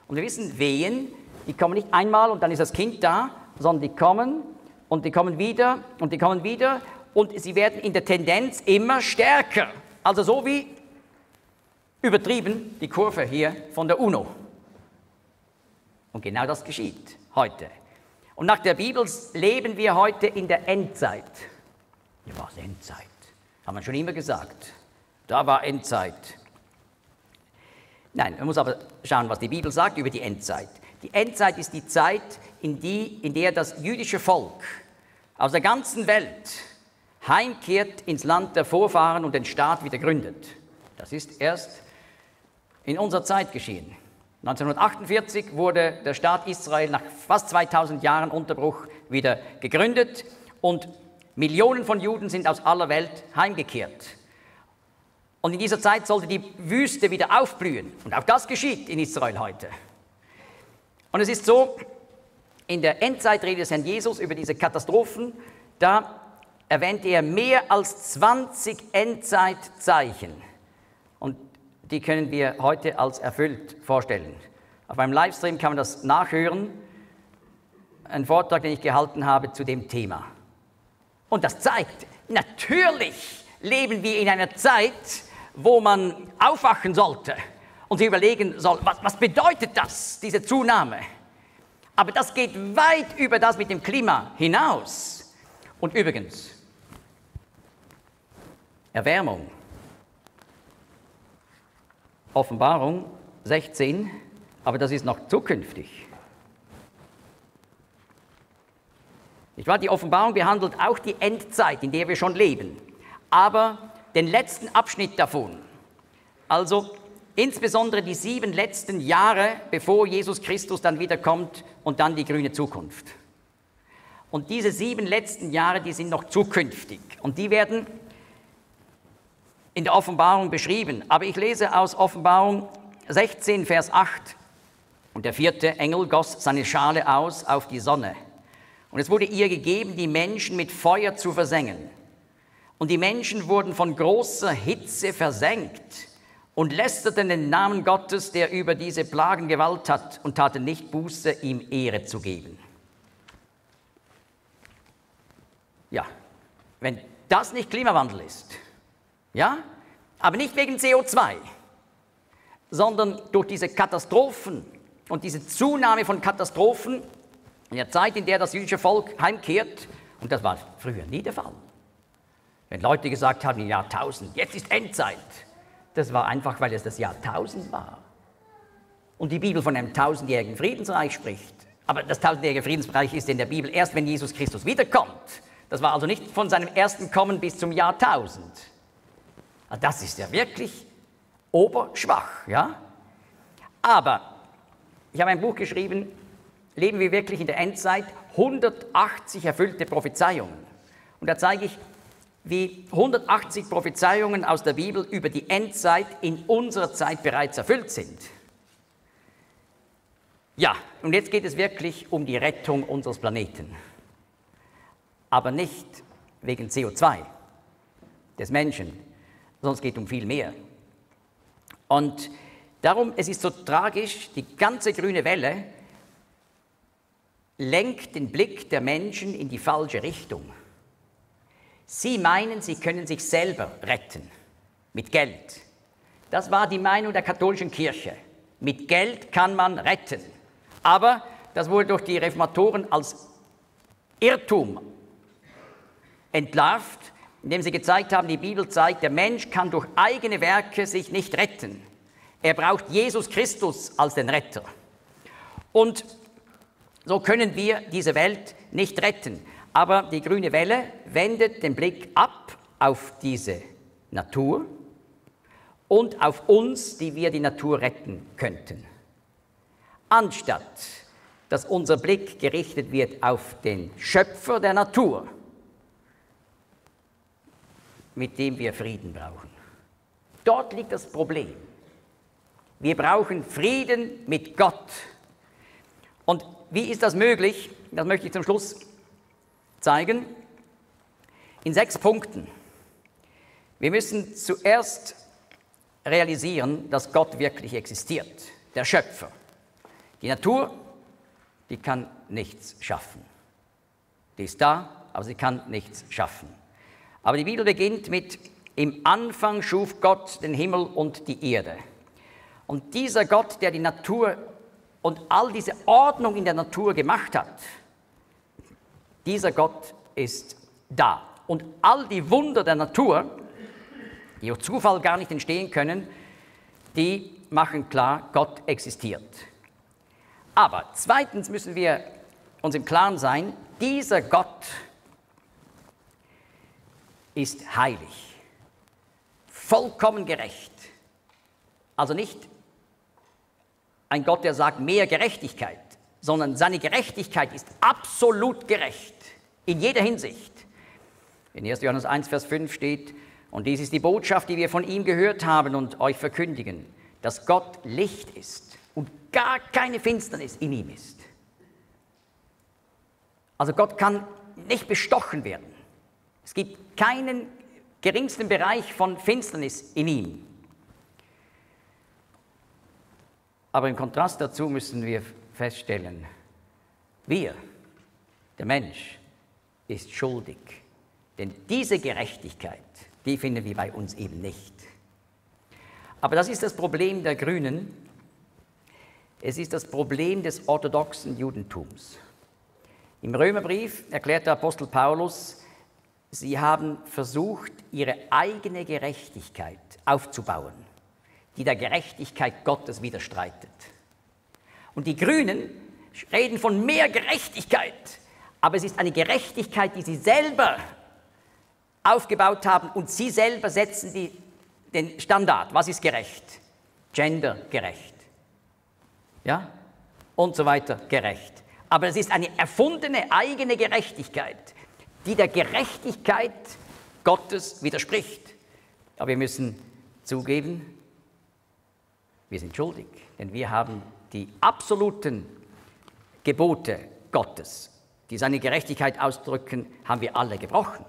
Speaker 1: Und wir wissen, Wehen, die kommen nicht einmal und dann ist das Kind da, sondern die kommen und die kommen wieder und die kommen wieder und sie werden in der Tendenz immer stärker. Also so wie übertrieben die Kurve hier von der UNO. Und genau das geschieht heute. Und nach der Bibel leben wir heute in der Endzeit. Ja, was Endzeit? Haben wir schon immer gesagt. Da war Endzeit. Nein, man muss aber schauen, was die Bibel sagt über die Endzeit. Die Endzeit ist die Zeit, in, die, in der das jüdische Volk aus der ganzen Welt heimkehrt ins Land der Vorfahren und den Staat wieder gründet. Das ist erst in unserer Zeit geschehen. 1948 wurde der Staat Israel nach fast 2000 Jahren Unterbruch wieder gegründet und Millionen von Juden sind aus aller Welt heimgekehrt. Und in dieser Zeit sollte die Wüste wieder aufblühen. Und auch das geschieht in Israel heute. Und es ist so, in der Endzeitrede des Herrn Jesus über diese Katastrophen, da erwähnt er mehr als 20 Endzeitzeichen. Und die können wir heute als erfüllt vorstellen. Auf meinem Livestream kann man das nachhören. Ein Vortrag, den ich gehalten habe zu dem Thema. Und das zeigt, natürlich leben wir in einer Zeit, wo man aufwachen sollte und sich überlegen soll, was, was bedeutet das, diese Zunahme? Aber das geht weit über das mit dem Klima hinaus. Und übrigens, Erwärmung. Offenbarung 16, aber das ist noch zukünftig. Ich war Die Offenbarung behandelt auch die Endzeit, in der wir schon leben, aber den letzten Abschnitt davon. Also insbesondere die sieben letzten Jahre, bevor Jesus Christus dann wiederkommt und dann die grüne Zukunft. Und diese sieben letzten Jahre, die sind noch zukünftig und die werden in der Offenbarung beschrieben. Aber ich lese aus Offenbarung 16, Vers 8. Und der vierte Engel goss seine Schale aus auf die Sonne. Und es wurde ihr gegeben, die Menschen mit Feuer zu versengen. Und die Menschen wurden von großer Hitze versenkt und lästerten den Namen Gottes, der über diese Plagen Gewalt hat, und taten nicht Buße, ihm Ehre zu geben. Ja, wenn das nicht Klimawandel ist, ja? Aber nicht wegen CO2, sondern durch diese Katastrophen und diese Zunahme von Katastrophen in der Zeit, in der das jüdische Volk heimkehrt. Und das war früher nie der Fall. Wenn Leute gesagt haben, im Jahr 1000, jetzt ist Endzeit, das war einfach, weil es das Jahr 1000 war. Und die Bibel von einem tausendjährigen Friedensreich spricht. Aber das tausendjährige Friedensbereich ist in der Bibel erst, wenn Jesus Christus wiederkommt. Das war also nicht von seinem ersten Kommen bis zum Jahr 1000. Also das ist ja wirklich oberschwach, ja? Aber ich habe ein Buch geschrieben, leben wir wirklich in der Endzeit, 180 erfüllte Prophezeiungen. Und da zeige ich, wie 180 Prophezeiungen aus der Bibel über die Endzeit in unserer Zeit bereits erfüllt sind. Ja, und jetzt geht es wirklich um die Rettung unseres Planeten. Aber nicht wegen CO2 des Menschen, sondern es geht um viel mehr. Und darum, es ist so tragisch, die ganze grüne Welle lenkt den Blick der Menschen in die falsche Richtung. Sie meinen, sie können sich selber retten mit Geld. Das war die Meinung der katholischen Kirche. Mit Geld kann man retten. Aber das wurde durch die Reformatoren als Irrtum entlarvt, indem sie gezeigt haben, die Bibel zeigt, der Mensch kann durch eigene Werke sich nicht retten. Er braucht Jesus Christus als den Retter. Und so können wir diese Welt nicht retten. Aber die grüne Welle wendet den Blick ab auf diese Natur und auf uns, die wir die Natur retten könnten. Anstatt dass unser Blick gerichtet wird auf den Schöpfer der Natur, mit dem wir Frieden brauchen. Dort liegt das Problem. Wir brauchen Frieden mit Gott. Und wie ist das möglich? Das möchte ich zum Schluss zeigen. In sechs Punkten. Wir müssen zuerst realisieren, dass Gott wirklich existiert, der Schöpfer. Die Natur, die kann nichts schaffen. Die ist da, aber sie kann nichts schaffen. Aber die Bibel beginnt mit, im Anfang schuf Gott den Himmel und die Erde. Und dieser Gott, der die Natur und all diese Ordnung in der Natur gemacht hat, dieser Gott ist da. Und all die Wunder der Natur, die durch Zufall gar nicht entstehen können, die machen klar, Gott existiert. Aber zweitens müssen wir uns im Klaren sein, dieser Gott ist heilig, vollkommen gerecht. Also nicht ein Gott, der sagt mehr Gerechtigkeit, sondern seine Gerechtigkeit ist absolut gerecht in jeder Hinsicht. In 1. Johannes 1, Vers 5 steht, und dies ist die Botschaft, die wir von ihm gehört haben und euch verkündigen, dass Gott Licht ist und gar keine Finsternis in ihm ist. Also Gott kann nicht bestochen werden. Es gibt keinen geringsten Bereich von Finsternis in ihm. Aber im Kontrast dazu müssen wir feststellen, wir, der Mensch, ist schuldig. Denn diese Gerechtigkeit, die finden wir bei uns eben nicht. Aber das ist das Problem der Grünen. Es ist das Problem des orthodoxen Judentums. Im Römerbrief erklärt der Apostel Paulus, sie haben versucht, ihre eigene Gerechtigkeit aufzubauen, die der Gerechtigkeit Gottes widerstreitet. Und die Grünen reden von mehr Gerechtigkeit, aber es ist eine Gerechtigkeit, die sie selber aufgebaut haben und sie selber setzen die, den Standard. Was ist gerecht? Gendergerecht. Ja? Und so weiter gerecht. Aber es ist eine erfundene eigene Gerechtigkeit, die der Gerechtigkeit Gottes widerspricht. Aber wir müssen zugeben, wir sind schuldig, denn wir haben die absoluten Gebote Gottes, die seine Gerechtigkeit ausdrücken, haben wir alle gebrochen.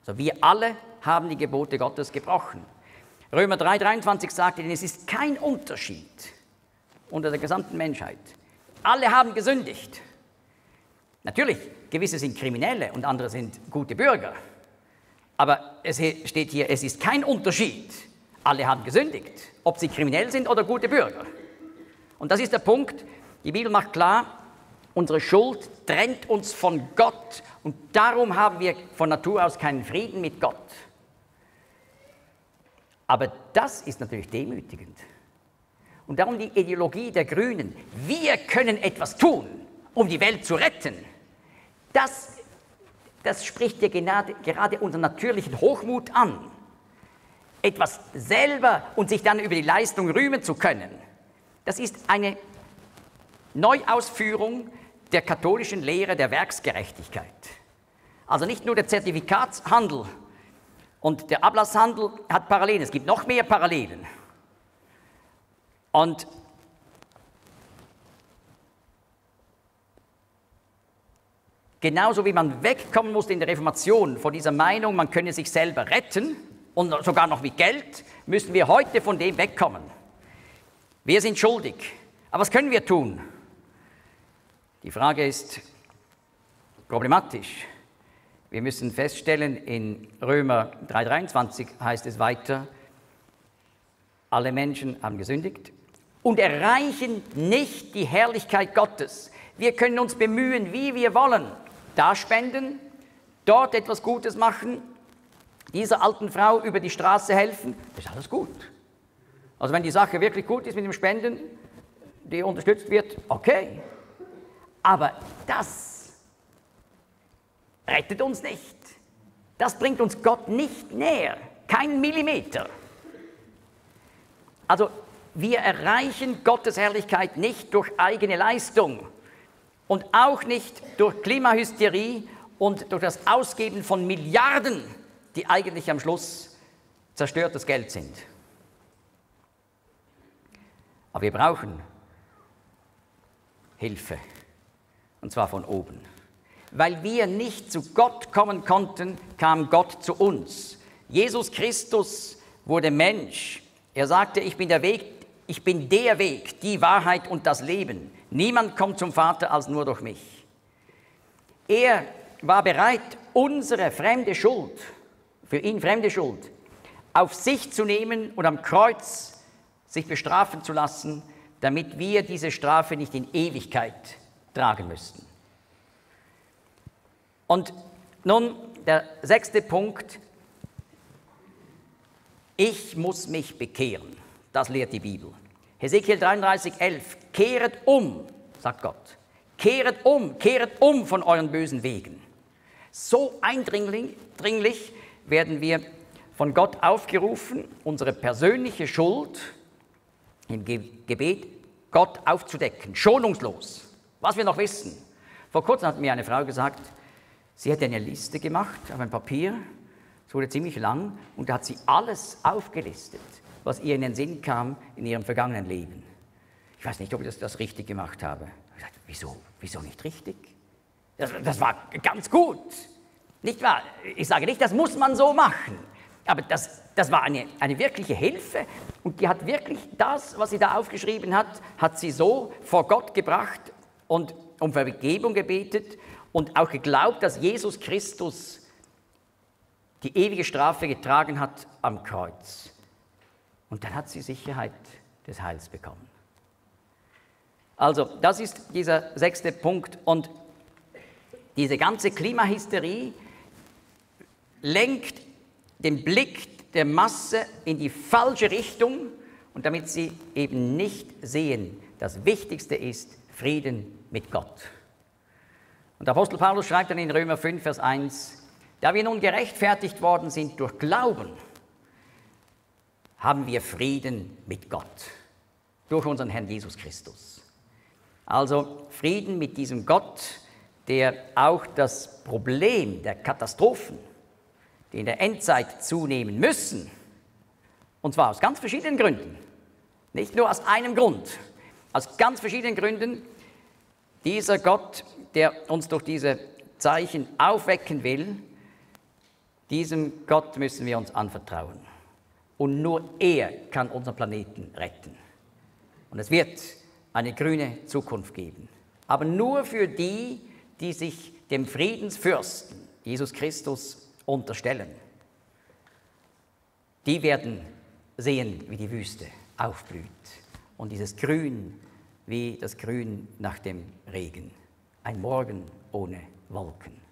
Speaker 1: Also wir alle haben die Gebote Gottes gebrochen. Römer 3,23 sagt, denn es ist kein Unterschied unter der gesamten Menschheit. Alle haben gesündigt. Natürlich, gewisse sind Kriminelle und andere sind gute Bürger. Aber es steht hier, es ist kein Unterschied. Alle haben gesündigt, ob sie kriminell sind oder gute Bürger. Und das ist der Punkt. Die Bibel macht klar, unsere Schuld trennt uns von Gott und darum haben wir von Natur aus keinen Frieden mit Gott. Aber das ist natürlich demütigend. Und darum die Ideologie der Grünen. Wir können etwas tun, um die Welt zu retten. Das, das spricht ja gerade, gerade unseren natürlichen Hochmut an. Etwas selber und sich dann über die Leistung rühmen zu können. Das ist eine Neuausführung der katholischen Lehre der Werksgerechtigkeit. Also nicht nur der Zertifikatshandel und der Ablasshandel hat Parallelen, es gibt noch mehr Parallelen. Und genauso wie man wegkommen musste in der Reformation von dieser Meinung, man könne sich selber retten und sogar noch mit Geld, müssen wir heute von dem wegkommen. Wir sind schuldig. Aber was können wir tun? Die Frage ist problematisch. Wir müssen feststellen, in Römer 3:23 heißt es weiter, alle Menschen haben gesündigt und erreichen nicht die Herrlichkeit Gottes. Wir können uns bemühen, wie wir wollen, da spenden, dort etwas Gutes machen, dieser alten Frau über die Straße helfen, ist alles gut. Also wenn die Sache wirklich gut ist mit dem Spenden, die unterstützt wird, okay. Aber das rettet uns nicht. Das bringt uns Gott nicht näher, kein Millimeter. Also wir erreichen Gottes Herrlichkeit nicht durch eigene Leistung und auch nicht durch Klimahysterie und durch das Ausgeben von Milliarden, die eigentlich am Schluss zerstörtes Geld sind. Aber wir brauchen Hilfe, und zwar von oben. Weil wir nicht zu Gott kommen konnten, kam Gott zu uns. Jesus Christus wurde Mensch. Er sagte, ich bin der Weg, ich bin der Weg, die Wahrheit und das Leben. Niemand kommt zum Vater als nur durch mich. Er war bereit, unsere fremde Schuld, für ihn fremde Schuld, auf sich zu nehmen und am Kreuz sich bestrafen zu lassen, damit wir diese Strafe nicht in Ewigkeit tragen müssten. Und nun der sechste Punkt. Ich muss mich bekehren. Das lehrt die Bibel. Hesekiel 33, 11. Kehret um, sagt Gott. Kehret um, kehret um von euren bösen Wegen. So eindringlich werden wir von Gott aufgerufen, unsere persönliche Schuld im Gebet Gott aufzudecken, schonungslos. Was wir noch wissen. Vor kurzem hat mir eine Frau gesagt, Sie hat eine Liste gemacht auf ein Papier, es wurde ziemlich lang, und da hat sie alles aufgelistet, was ihr in den Sinn kam in ihrem vergangenen Leben. Ich weiß nicht, ob ich das, das richtig gemacht habe. Ich sagte, wieso, wieso nicht richtig? Das, das war ganz gut. Nicht wahr? Ich sage nicht, das muss man so machen. Aber das, das war eine, eine wirkliche Hilfe und die hat wirklich das, was sie da aufgeschrieben hat, hat sie so vor Gott gebracht und um Vergebung gebetet und auch geglaubt, dass Jesus Christus die ewige Strafe getragen hat am Kreuz. Und dann hat sie Sicherheit des Heils bekommen. Also, das ist dieser sechste Punkt. Und diese ganze Klimahysterie lenkt den Blick der Masse in die falsche Richtung und damit sie eben nicht sehen, das Wichtigste ist Frieden mit Gott. Und Apostel Paulus schreibt dann in Römer 5, Vers 1, da wir nun gerechtfertigt worden sind durch Glauben, haben wir Frieden mit Gott durch unseren Herrn Jesus Christus. Also Frieden mit diesem Gott, der auch das Problem der Katastrophen, die in der Endzeit zunehmen müssen, und zwar aus ganz verschiedenen Gründen, nicht nur aus einem Grund, aus ganz verschiedenen Gründen, dieser Gott der uns durch diese Zeichen aufwecken will, diesem Gott müssen wir uns anvertrauen. Und nur er kann unseren Planeten retten. Und es wird eine grüne Zukunft geben. Aber nur für die, die sich dem Friedensfürsten, Jesus Christus, unterstellen. Die werden sehen, wie die Wüste aufblüht und dieses Grün wie das Grün nach dem Regen ein Morgen ohne Wolken.